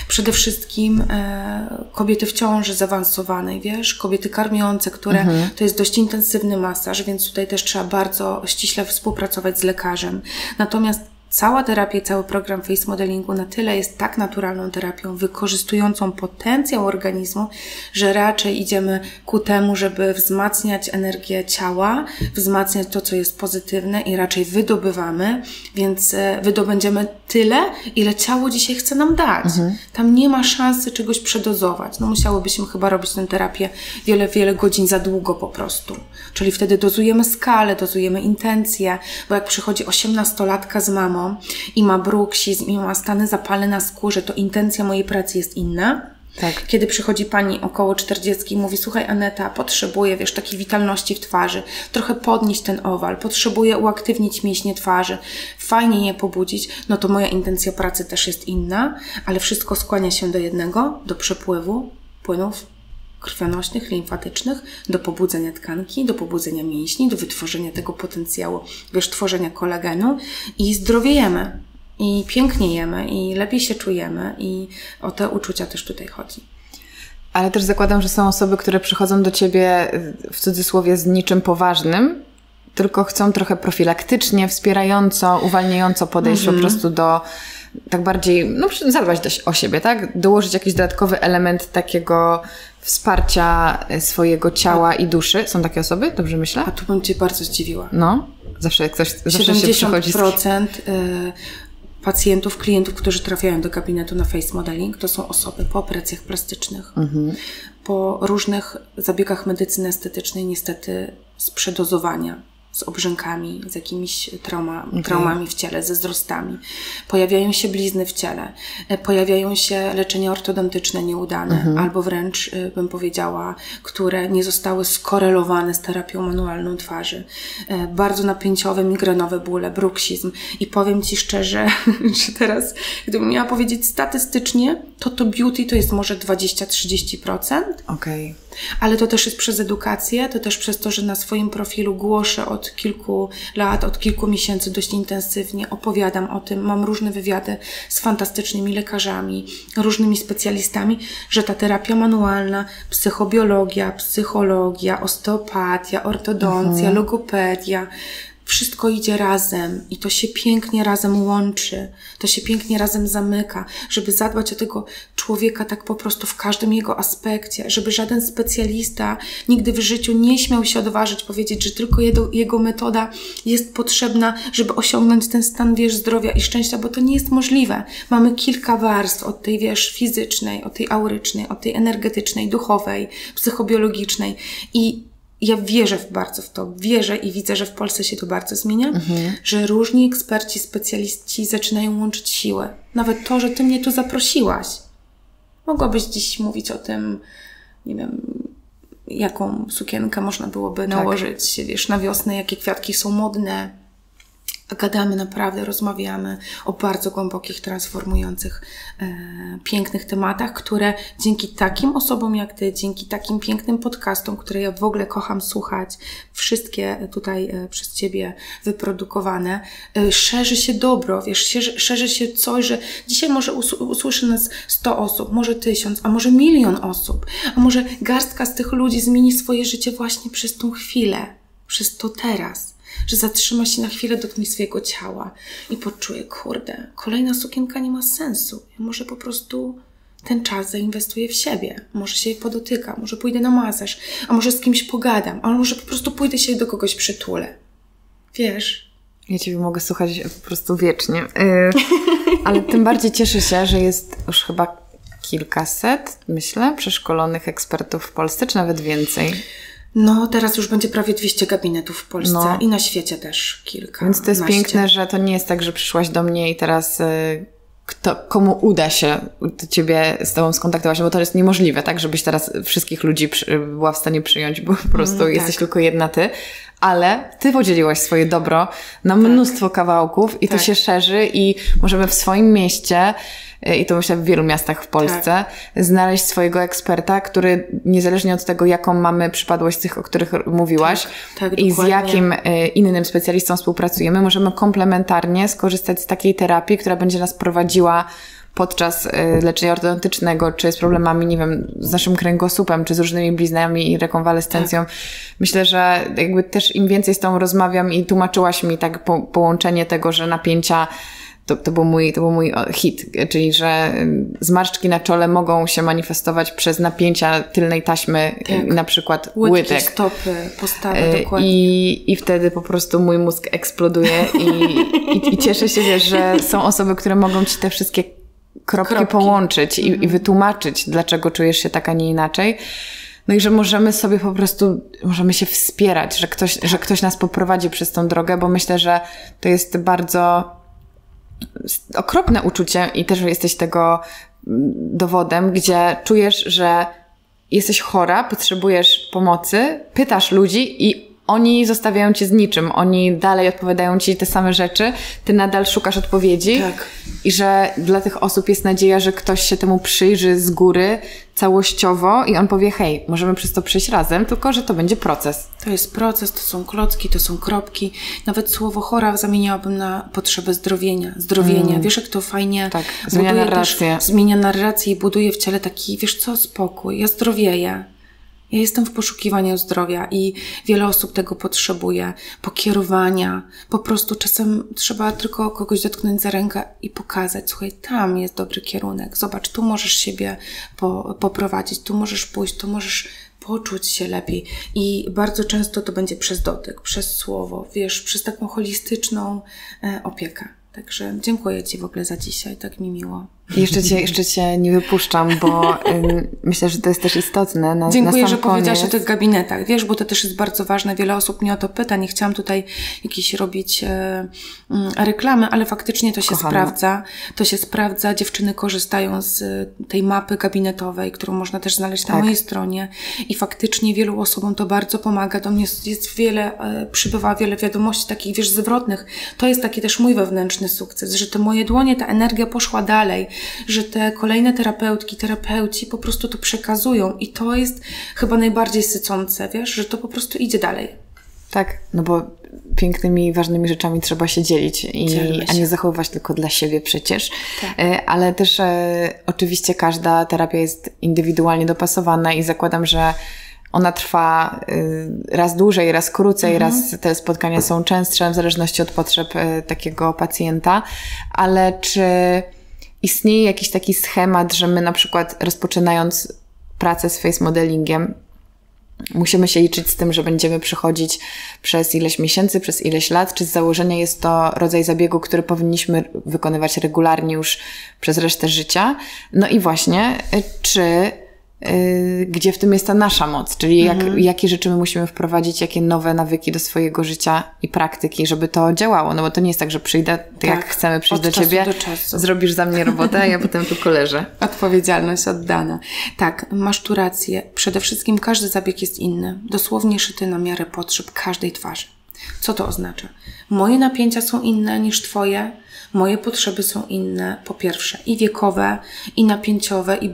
Przede wszystkim e, kobiety w ciąży zaawansowanej, wiesz, kobiety karmiące, które mhm. to jest dość intensywny masaż, więc tutaj też trzeba bardzo ściśle współpracować z lekarzem. Natomiast Cała terapia, cały program face modelingu na tyle jest tak naturalną terapią, wykorzystującą potencjał organizmu, że raczej idziemy ku temu, żeby wzmacniać energię ciała, wzmacniać to, co jest pozytywne i raczej wydobywamy, więc e, wydobędziemy tyle, ile ciało dzisiaj chce nam dać. Mhm. Tam nie ma szansy czegoś przedozować. No musiałybyśmy chyba robić tę terapię wiele, wiele godzin za długo po prostu. Czyli wtedy dozujemy skalę, dozujemy intencje, bo jak przychodzi osiemnastolatka z mamą, i ma bruksizm i ma stany zapalne na skórze, to intencja mojej pracy jest inna. Tak. Kiedy przychodzi pani około 40 i mówi, słuchaj Aneta, potrzebuję, wiesz, takiej witalności w twarzy, trochę podnieść ten owal, potrzebuję uaktywnić mięśnie twarzy, fajnie je pobudzić, no to moja intencja pracy też jest inna, ale wszystko skłania się do jednego, do przepływu płynów krwionośnych, limfatycznych, do pobudzenia tkanki, do pobudzenia mięśni, do wytworzenia tego potencjału, wiesz, tworzenia kolagenu i zdrowiejemy. I pięknie jemy, i lepiej się czujemy, i o te uczucia też tutaj chodzi. Ale też zakładam, że są osoby, które przychodzą do ciebie w cudzysłowie z niczym poważnym, tylko chcą trochę profilaktycznie, wspierająco, uwalniająco podejść mm -hmm. po prostu do tak bardziej, no zadbać o siebie, tak? Dołożyć jakiś dodatkowy element takiego wsparcia e, swojego ciała i duszy. Są takie osoby? Dobrze myślę? A tu bym Cię bardzo zdziwiła. No, zawsze ktoś zawsze 70% się przychodzi... E, pacjentów, klientów, którzy trafiają do gabinetu na face modeling, to są osoby po operacjach plastycznych, mhm. po różnych zabiegach medycyny estetycznej, niestety z przedozowania z obrzękami, z jakimiś trauma, okay. traumami w ciele, ze wzrostami. Pojawiają się blizny w ciele, e, pojawiają się leczenia ortodontyczne nieudane, mhm. albo wręcz e, bym powiedziała, które nie zostały skorelowane z terapią manualną twarzy. E, bardzo napięciowe, migrenowe bóle, bruksizm. I powiem Ci szczerze, że teraz, gdybym miała powiedzieć statystycznie, to to beauty to jest może 20-30%. Okej. Okay. Ale to też jest przez edukację, to też przez to, że na swoim profilu głoszę od kilku lat, od kilku miesięcy dość intensywnie, opowiadam o tym, mam różne wywiady z fantastycznymi lekarzami, różnymi specjalistami, że ta terapia manualna, psychobiologia, psychologia, osteopatia, ortodoncja, mhm. logopedia, wszystko idzie razem i to się pięknie razem łączy, to się pięknie razem zamyka, żeby zadbać o tego człowieka tak po prostu w każdym jego aspekcie, żeby żaden specjalista nigdy w życiu nie śmiał się odważyć powiedzieć, że tylko jego, jego metoda jest potrzebna, żeby osiągnąć ten stan, wiesz, zdrowia i szczęścia, bo to nie jest możliwe. Mamy kilka warstw od tej, wiesz, fizycznej, od tej aurycznej, od tej energetycznej, duchowej, psychobiologicznej i ja wierzę w bardzo w to, wierzę i widzę, że w Polsce się to bardzo zmienia, mhm. że różni eksperci, specjaliści zaczynają łączyć siły. Nawet to, że ty mnie tu zaprosiłaś. Mogłabyś dziś mówić o tym, nie wiem, jaką sukienkę można byłoby tak. nałożyć, wiesz, na wiosnę, jakie kwiatki są modne, gadamy naprawdę, rozmawiamy o bardzo głębokich, transformujących, e, pięknych tematach, które dzięki takim osobom jak Ty, dzięki takim pięknym podcastom, które ja w ogóle kocham słuchać, wszystkie tutaj e, przez Ciebie wyprodukowane, e, szerzy się dobro, wiesz, szerzy, szerzy się coś, że dzisiaj może usłyszy nas 100 osób, może tysiąc, a może milion osób, a może garstka z tych ludzi zmieni swoje życie właśnie przez tą chwilę, przez to teraz że zatrzyma się na chwilę, dotknie swojego ciała i poczuje, kurde, kolejna sukienka nie ma sensu. Ja może po prostu ten czas zainwestuję w siebie. Może się jej podotyka, może pójdę na masaż, a może z kimś pogadam, a może po prostu pójdę się do kogoś przytulę. Wiesz? Ja Ciebie mogę słuchać po prostu wiecznie. Yy, ale tym bardziej cieszę się, że jest już chyba kilkaset, myślę, przeszkolonych ekspertów w Polsce, czy nawet więcej. No, teraz już będzie prawie 200 gabinetów w Polsce no. i na świecie też kilka. Więc to jest naście. piękne, że to nie jest tak, że przyszłaś do mnie i teraz y, kto, komu uda się do ciebie z tobą skontaktować, bo to jest niemożliwe, tak, żebyś teraz wszystkich ludzi przy, była w stanie przyjąć, bo po prostu mm, jesteś tak. tylko jedna ty, ale ty podzieliłaś swoje dobro na tak. mnóstwo kawałków i tak. to się szerzy i możemy w swoim mieście i to myślę w wielu miastach w Polsce, tak. znaleźć swojego eksperta, który niezależnie od tego, jaką mamy przypadłość tych, o których mówiłaś tak, tak, i z jakim y, innym specjalistą współpracujemy, możemy komplementarnie skorzystać z takiej terapii, która będzie nas prowadziła podczas y, leczenia ortodontycznego, czy z problemami, nie wiem, z naszym kręgosłupem, czy z różnymi bliznami i rekonwalescencją. Tak. Myślę, że jakby też im więcej z tą rozmawiam i tłumaczyłaś mi tak po, połączenie tego, że napięcia to, to, był mój, to był mój hit, czyli że zmarszczki na czole mogą się manifestować przez napięcia tylnej taśmy, tak. na przykład Łydki, łydek. stopy, postawy, e, dokładnie. I, I wtedy po prostu mój mózg eksploduje i, i, i cieszę się, że są osoby, które mogą ci te wszystkie kropki, kropki. połączyć i, mhm. i wytłumaczyć, dlaczego czujesz się tak, a nie inaczej. No i że możemy sobie po prostu, możemy się wspierać, że ktoś, że ktoś nas poprowadzi przez tą drogę, bo myślę, że to jest bardzo okropne uczucie i też jesteś tego dowodem, gdzie czujesz, że jesteś chora, potrzebujesz pomocy, pytasz ludzi i oni zostawiają cię z niczym. Oni dalej odpowiadają ci te same rzeczy, ty nadal szukasz odpowiedzi. Tak. I że dla tych osób jest nadzieja, że ktoś się temu przyjrzy z góry całościowo i on powie: Hej, możemy przez to przejść razem, tylko że to będzie proces. To jest proces, to są klocki, to są kropki. Nawet słowo chora zamieniałabym na potrzebę zdrowienia. Zdrowienia. Mm. Wiesz, jak to fajnie tak, zmienia narrację. Też, zmienia narrację i buduje w ciele taki, wiesz co, spokój. Ja zdrowieję. Ja jestem w poszukiwaniu zdrowia i wiele osób tego potrzebuje, pokierowania. Po prostu czasem trzeba tylko kogoś dotknąć za rękę i pokazać, słuchaj, tam jest dobry kierunek, zobacz, tu możesz siebie po, poprowadzić, tu możesz pójść, tu możesz poczuć się lepiej. I bardzo często to będzie przez dotyk, przez słowo, wiesz, przez taką holistyczną e, opiekę. Także dziękuję Ci w ogóle za dzisiaj, tak mi miło. Jeszcze cię, jeszcze cię nie wypuszczam, bo myślę, że to jest też istotne. Na, Dziękuję, na że powiedziałaś o tych gabinetach. Wiesz, bo to też jest bardzo ważne. Wiele osób mnie o to pyta. Nie chciałam tutaj jakieś robić e, reklamy, ale faktycznie to się Kochana. sprawdza. To się sprawdza. Dziewczyny korzystają z tej mapy gabinetowej, którą można też znaleźć na tak. mojej stronie. I faktycznie wielu osobom to bardzo pomaga. Do mnie jest wiele, e, przybywa wiele wiadomości takich, wiesz, zwrotnych. To jest taki też mój wewnętrzny sukces, że te moje dłonie, ta energia poszła dalej że te kolejne terapeutki, terapeuci po prostu to przekazują i to jest chyba najbardziej sycące, wiesz, że to po prostu idzie dalej. Tak, no bo pięknymi, ważnymi rzeczami trzeba się dzielić, i, a nie zachowywać tylko dla siebie przecież. Tak. E, ale też e, oczywiście każda terapia jest indywidualnie dopasowana i zakładam, że ona trwa e, raz dłużej, raz krócej, mhm. raz te spotkania są częstsze w zależności od potrzeb e, takiego pacjenta, ale czy istnieje jakiś taki schemat, że my na przykład rozpoczynając pracę z face modelingiem, musimy się liczyć z tym, że będziemy przychodzić przez ileś miesięcy, przez ileś lat, czy z założenia jest to rodzaj zabiegu, który powinniśmy wykonywać regularnie już przez resztę życia. No i właśnie, czy gdzie w tym jest ta nasza moc, czyli jak, mhm. jakie rzeczy my musimy wprowadzić, jakie nowe nawyki do swojego życia i praktyki, żeby to działało. No bo to nie jest tak, że przyjdę, tak, jak chcemy przyjść do ciebie, do zrobisz za mnie robotę, a ja potem tu koleżę. Odpowiedzialność oddana. Tak, masz tu rację. Przede wszystkim każdy zabieg jest inny. Dosłownie szyty na miarę potrzeb każdej twarzy. Co to oznacza? Moje napięcia są inne niż Twoje, moje potrzeby są inne, po pierwsze, i wiekowe, i napięciowe, i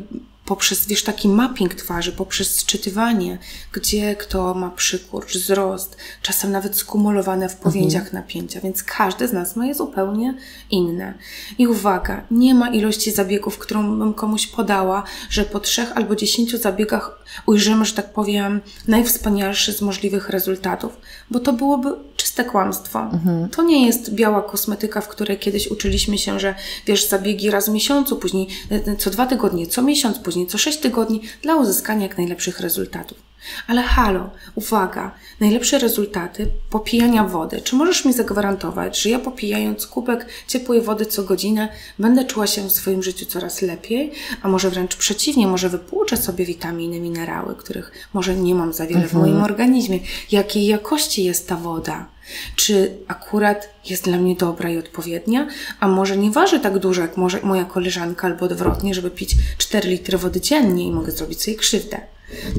poprzez, wiesz, taki mapping twarzy, poprzez sczytywanie, gdzie kto ma przykurcz, wzrost, czasem nawet skumulowane w powięziach mhm. napięcia, więc każdy z nas ma je zupełnie inne. I uwaga, nie ma ilości zabiegów, którą bym komuś podała, że po trzech albo dziesięciu zabiegach ujrzymy, że tak powiem, najwspanialszy z możliwych rezultatów, bo to byłoby czyste kłamstwo. Mhm. To nie jest biała kosmetyka, w której kiedyś uczyliśmy się, że wiesz, zabiegi raz w miesiącu, później e, co dwa tygodnie, co miesiąc, później co 6 tygodni dla uzyskania jak najlepszych rezultatów. Ale halo, uwaga, najlepsze rezultaty popijania wody. Czy możesz mi zagwarantować, że ja popijając kubek ciepłej wody co godzinę będę czuła się w swoim życiu coraz lepiej, a może wręcz przeciwnie, może wypłuczę sobie witaminy, minerały, których może nie mam za wiele mhm. w moim organizmie. Jakiej jakości jest ta woda? Czy akurat jest dla mnie dobra i odpowiednia, a może nie waży tak dużo jak może moja koleżanka albo odwrotnie, żeby pić 4 litry wody dziennie i mogę zrobić sobie krzywdę.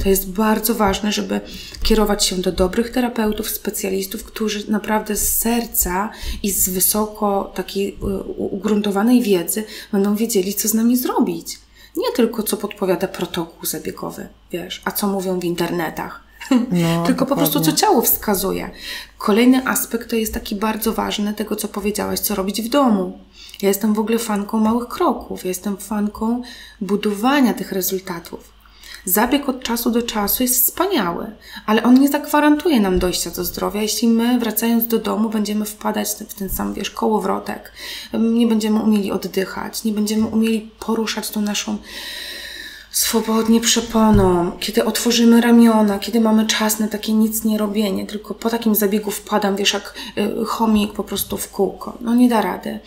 To jest bardzo ważne, żeby kierować się do dobrych terapeutów, specjalistów, którzy naprawdę z serca i z wysoko takiej y, ugruntowanej wiedzy będą wiedzieli, co z nami zrobić. Nie tylko co podpowiada protokół zabiegowy, wiesz, a co mówią w internetach. No, tylko po prostu co ciało wskazuje. Kolejny aspekt to jest taki bardzo ważny tego, co powiedziałaś, co robić w domu. Ja jestem w ogóle fanką małych kroków, ja jestem fanką budowania tych rezultatów. Zabieg od czasu do czasu jest wspaniały, ale on nie zagwarantuje nam dojścia do zdrowia, jeśli my wracając do domu będziemy wpadać w ten sam, wiesz, kołowrotek, nie będziemy umieli oddychać, nie będziemy umieli poruszać tą naszą swobodnie przeponą, kiedy otworzymy ramiona, kiedy mamy czas na takie nic nie robienie, tylko po takim zabiegu wpadam, wiesz, jak y, chomik po prostu w kółko. No nie da rady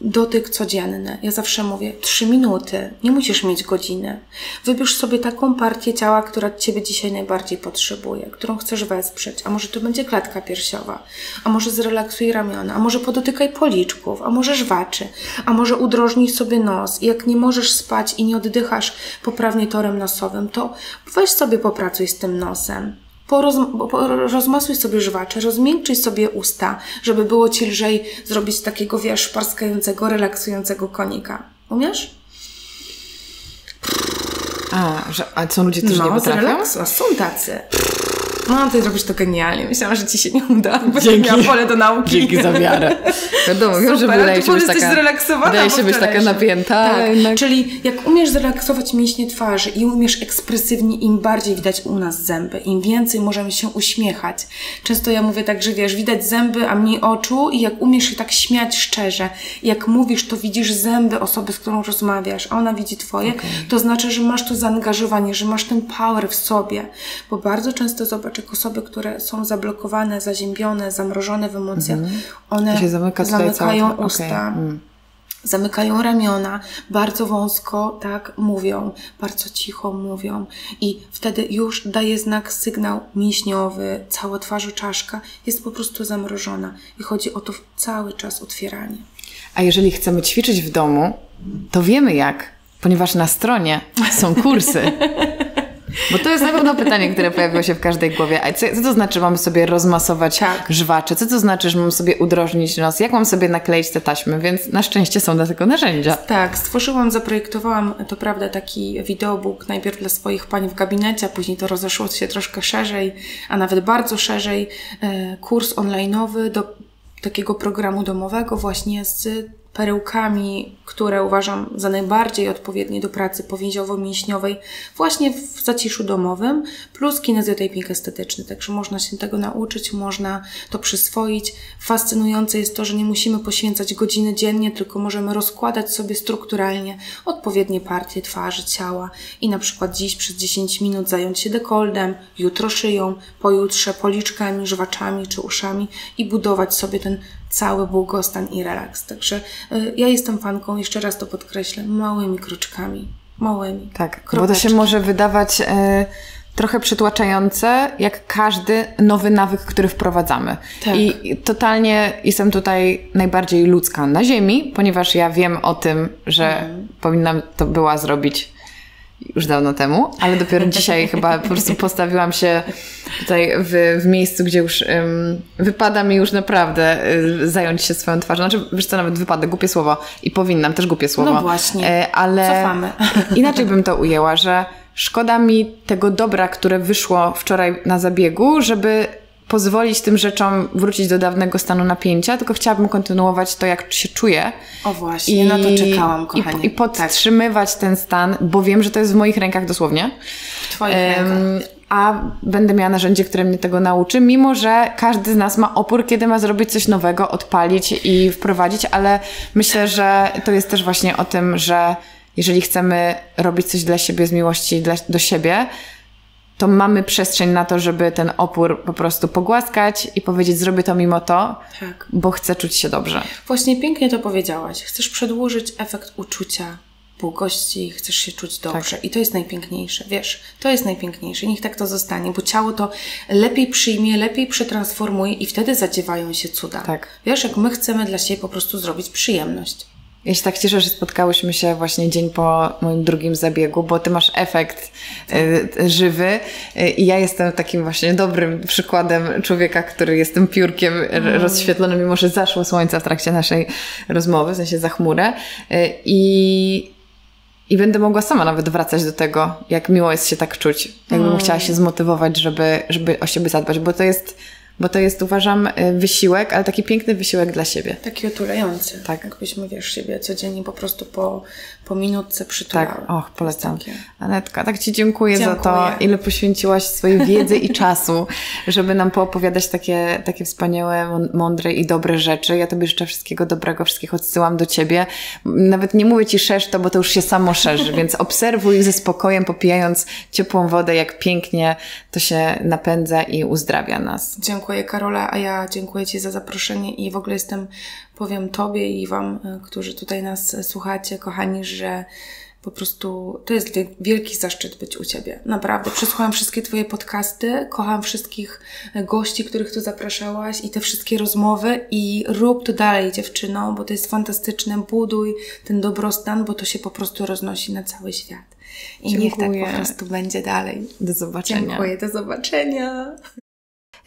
dotyk codzienny. Ja zawsze mówię, trzy minuty, nie musisz mieć godziny. Wybierz sobie taką partię ciała, która Ciebie dzisiaj najbardziej potrzebuje, którą chcesz wesprzeć. A może to będzie klatka piersiowa, a może zrelaksuj ramiona, a może podotykaj policzków, a może żwaczy, a może udrożnij sobie nos. I jak nie możesz spać i nie oddychasz poprawnie torem nosowym, to weź sobie popracuj z tym nosem Poroz, rozmasuj sobie żwacze, rozmiękczyj sobie usta, żeby było ci lżej zrobić takiego, wiesz, parskającego, relaksującego konika. Umiesz? A, że, a są ludzie, którzy no, nie potrafią? Relaksu, są tacy. No, ty robisz to genialnie. Myślałam, że ci się nie uda, bo Dzięki. miałam pole do nauki. Dzięki za wiarę. Wiadomo, wiem, że wydaje się być taka, wydaje się być taka napięta. Tak. Jednak... Czyli jak umiesz zrelaksować mięśnie twarzy i umiesz ekspresywnie, im bardziej widać u nas zęby, im więcej możemy się uśmiechać. Często ja mówię tak, że wiesz, widać zęby, a mniej oczu i jak umiesz się tak śmiać szczerze, jak mówisz, to widzisz zęby osoby, z którą rozmawiasz, a ona widzi twoje, okay. to znaczy, że masz to zaangażowanie, że masz ten power w sobie. Bo bardzo często zobacz, jak osoby, które są zablokowane, zaziębione, zamrożone w emocjach, mhm. one zamyka zamykają usta. Okay. Mm. Zamykają ramiona, bardzo wąsko, tak, mówią, bardzo cicho mówią, i wtedy już daje znak sygnał mięśniowy, cała twarz czaszka jest po prostu zamrożona. I chodzi o to cały czas otwieranie. A jeżeli chcemy ćwiczyć w domu, to wiemy jak, ponieważ na stronie są kursy. Bo to jest na pewno pytanie, które pojawiło się w każdej głowie. A co, co to znaczy, mam sobie rozmasować tak. żwacze? Co to znaczy, że mam sobie udrożnić nos? Jak mam sobie nakleić te taśmy? Więc na szczęście są do tego narzędzia. Tak, stworzyłam, zaprojektowałam, to prawda, taki wideobook najpierw dla swoich pań w gabinecie, a później to rozeszło się troszkę szerzej, a nawet bardzo szerzej. E, kurs online'owy do takiego programu domowego właśnie z perełkami, które uważam za najbardziej odpowiednie do pracy powięziowo-mięśniowej właśnie w zaciszu domowym, plus kinezjotaping estetyczny. Także można się tego nauczyć, można to przyswoić. Fascynujące jest to, że nie musimy poświęcać godziny dziennie, tylko możemy rozkładać sobie strukturalnie odpowiednie partie twarzy, ciała i na przykład dziś przez 10 minut zająć się dekoldem, jutro szyją, pojutrze policzkami, żwaczami czy uszami i budować sobie ten cały błogostan i relaks. Także y, ja jestem fanką, jeszcze raz to podkreślę, małymi kroczkami. małymi. Tak, bo to się może wydawać e, trochę przytłaczające, jak każdy nowy nawyk, który wprowadzamy. Tak. I totalnie jestem tutaj najbardziej ludzka na ziemi, ponieważ ja wiem o tym, że mhm. powinnam to była zrobić już dawno temu, ale dopiero dzisiaj chyba po prostu postawiłam się tutaj w, w miejscu, gdzie już um, wypada mi już naprawdę y, zająć się swoją twarzą. Znaczy, wiesz co, nawet wypada, głupie słowo i powinnam, też głupie słowo. No właśnie, e, ale Cofamy. inaczej bym to ujęła, że szkoda mi tego dobra, które wyszło wczoraj na zabiegu, żeby pozwolić tym rzeczom wrócić do dawnego stanu napięcia, tylko chciałabym kontynuować to, jak się czuję. O właśnie, I, na to czekałam, kochanie. I, i podtrzymywać tak. ten stan, bo wiem, że to jest w moich rękach dosłownie. W twoich um, rękach. A będę miała narzędzie, które mnie tego nauczy, mimo że każdy z nas ma opór, kiedy ma zrobić coś nowego, odpalić i wprowadzić, ale myślę, że to jest też właśnie o tym, że jeżeli chcemy robić coś dla siebie z miłości dla, do siebie, to mamy przestrzeń na to, żeby ten opór po prostu pogłaskać i powiedzieć, zrobię to mimo to, tak. bo chcę czuć się dobrze. Właśnie pięknie to powiedziałaś. Chcesz przedłużyć efekt uczucia, błogości, chcesz się czuć dobrze. Tak. I to jest najpiękniejsze, wiesz, to jest najpiękniejsze. Niech tak to zostanie, bo ciało to lepiej przyjmie, lepiej przetransformuje i wtedy zadziewają się cuda. Tak. Wiesz, jak my chcemy dla siebie po prostu zrobić przyjemność. Ja się tak cieszę, że spotkałyśmy się właśnie dzień po moim drugim zabiegu, bo ty masz efekt y, żywy y, i ja jestem takim właśnie dobrym przykładem człowieka, który jestem piórkiem mm. rozświetlonym, mimo że zaszło słońce w trakcie naszej rozmowy, w sensie za chmurę. Y, I, i będę mogła sama nawet wracać do tego, jak miło jest się tak czuć. Jakbym mm. chciała się zmotywować, żeby, żeby o siebie zadbać, bo to jest bo to jest, uważam, y, wysiłek, ale taki piękny wysiłek dla siebie. Taki otulający. Tak. Jakbyśmy, wiesz, siebie codziennie po prostu po, po minutce przytulały. Tak, och, polecam. Takie... Anetka, tak Ci dziękuję, dziękuję, za to, ile poświęciłaś swojej wiedzy i czasu, żeby nam poopowiadać takie, takie wspaniałe, mądre i dobre rzeczy. Ja Tobie życzę wszystkiego dobrego, wszystkich odsyłam do Ciebie. Nawet nie mówię Ci szerz to, bo to już się samo szerzy, więc obserwuj ze spokojem, popijając ciepłą wodę, jak pięknie to się napędza i uzdrawia nas. Dziękuję dziękuję Karola, a ja dziękuję Ci za zaproszenie i w ogóle jestem, powiem Tobie i Wam, e, którzy tutaj nas słuchacie, kochani, że po prostu to jest wielki zaszczyt być u Ciebie. Naprawdę. Przesłuchałam wszystkie Twoje podcasty, kocham wszystkich e, gości, których tu zapraszałaś i te wszystkie rozmowy i rób to dalej dziewczyno, bo to jest fantastyczne. Buduj ten dobrostan, bo to się po prostu roznosi na cały świat. I Dziękuję. niech tak po prostu będzie dalej. Do zobaczenia. Dziękuję, do zobaczenia.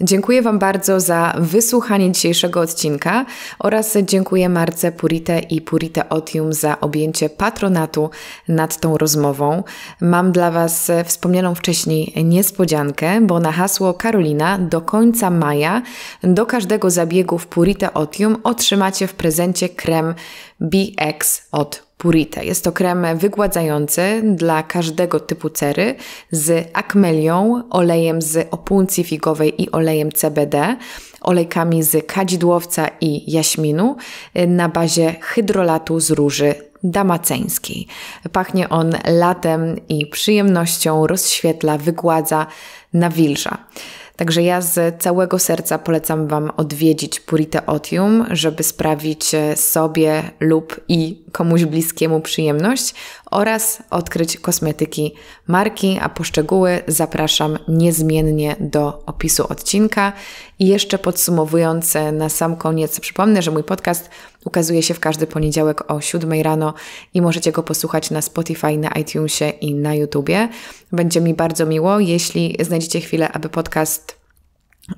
Dziękuję Wam bardzo za wysłuchanie dzisiejszego odcinka oraz dziękuję Marce Purite i Purite Otium za objęcie patronatu nad tą rozmową. Mam dla Was wspomnianą wcześniej niespodziankę, bo na hasło Karolina do końca maja do każdego zabiegu w Purite Otium otrzymacie w prezencie krem BX od Purite. Jest to krem wygładzający dla każdego typu cery z akmelią, olejem z opuncji figowej i olejem CBD, olejkami z kadzidłowca i jaśminu na bazie hydrolatu z róży damaceńskiej. Pachnie on latem i przyjemnością, rozświetla, wygładza, nawilża. Także ja z całego serca polecam Wam odwiedzić Purite Otium, żeby sprawić e, sobie lub i komuś bliskiemu przyjemność oraz odkryć kosmetyki marki, a po szczegóły zapraszam niezmiennie do opisu odcinka. I jeszcze podsumowując e, na sam koniec, przypomnę, że mój podcast ukazuje się w każdy poniedziałek o 7 rano i możecie go posłuchać na Spotify, na iTunesie i na YouTubie. Będzie mi bardzo miło, jeśli znajdziecie chwilę, aby podcast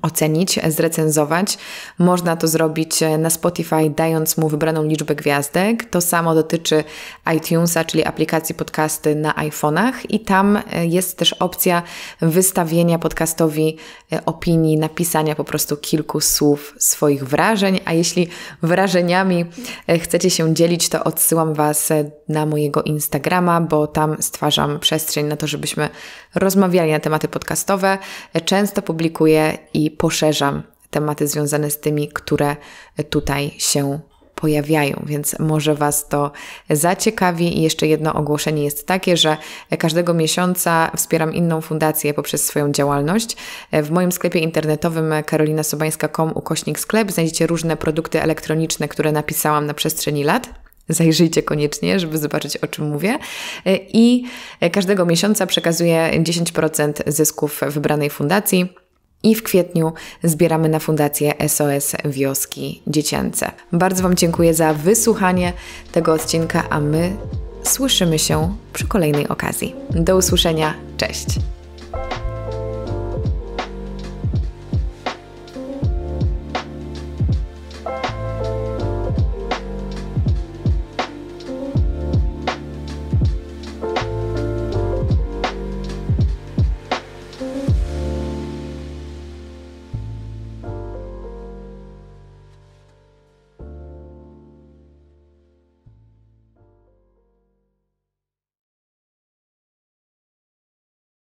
ocenić, zrecenzować. Można to zrobić e, na Spotify, dając mu wybraną liczbę gwiazdek. To samo dotyczy iTunesa, czyli aplikacji podcasty na iPhone'ach, i tam e, jest też opcja wystawienia podcastowi e, opinii, napisania po prostu kilku słów swoich wrażeń. A jeśli wrażeniami chcecie się dzielić, to odsyłam Was na mojego Instagrama, bo tam stwarzam przestrzeń na to, żebyśmy rozmawiali na tematy podcastowe. Często publikuję i poszerzam tematy związane z tymi, które tutaj się pojawiają, więc może Was to zaciekawi. I jeszcze jedno ogłoszenie jest takie, że każdego miesiąca wspieram inną fundację poprzez swoją działalność. W moim sklepie internetowym karolinasobańska.com ukośnik sklep znajdziecie różne produkty elektroniczne, które napisałam na przestrzeni lat Zajrzyjcie koniecznie, żeby zobaczyć o czym mówię. I każdego miesiąca przekazuję 10% zysków wybranej fundacji. I w kwietniu zbieramy na fundację SOS Wioski Dziecięce. Bardzo Wam dziękuję za wysłuchanie tego odcinka, a my słyszymy się przy kolejnej okazji. Do usłyszenia, cześć!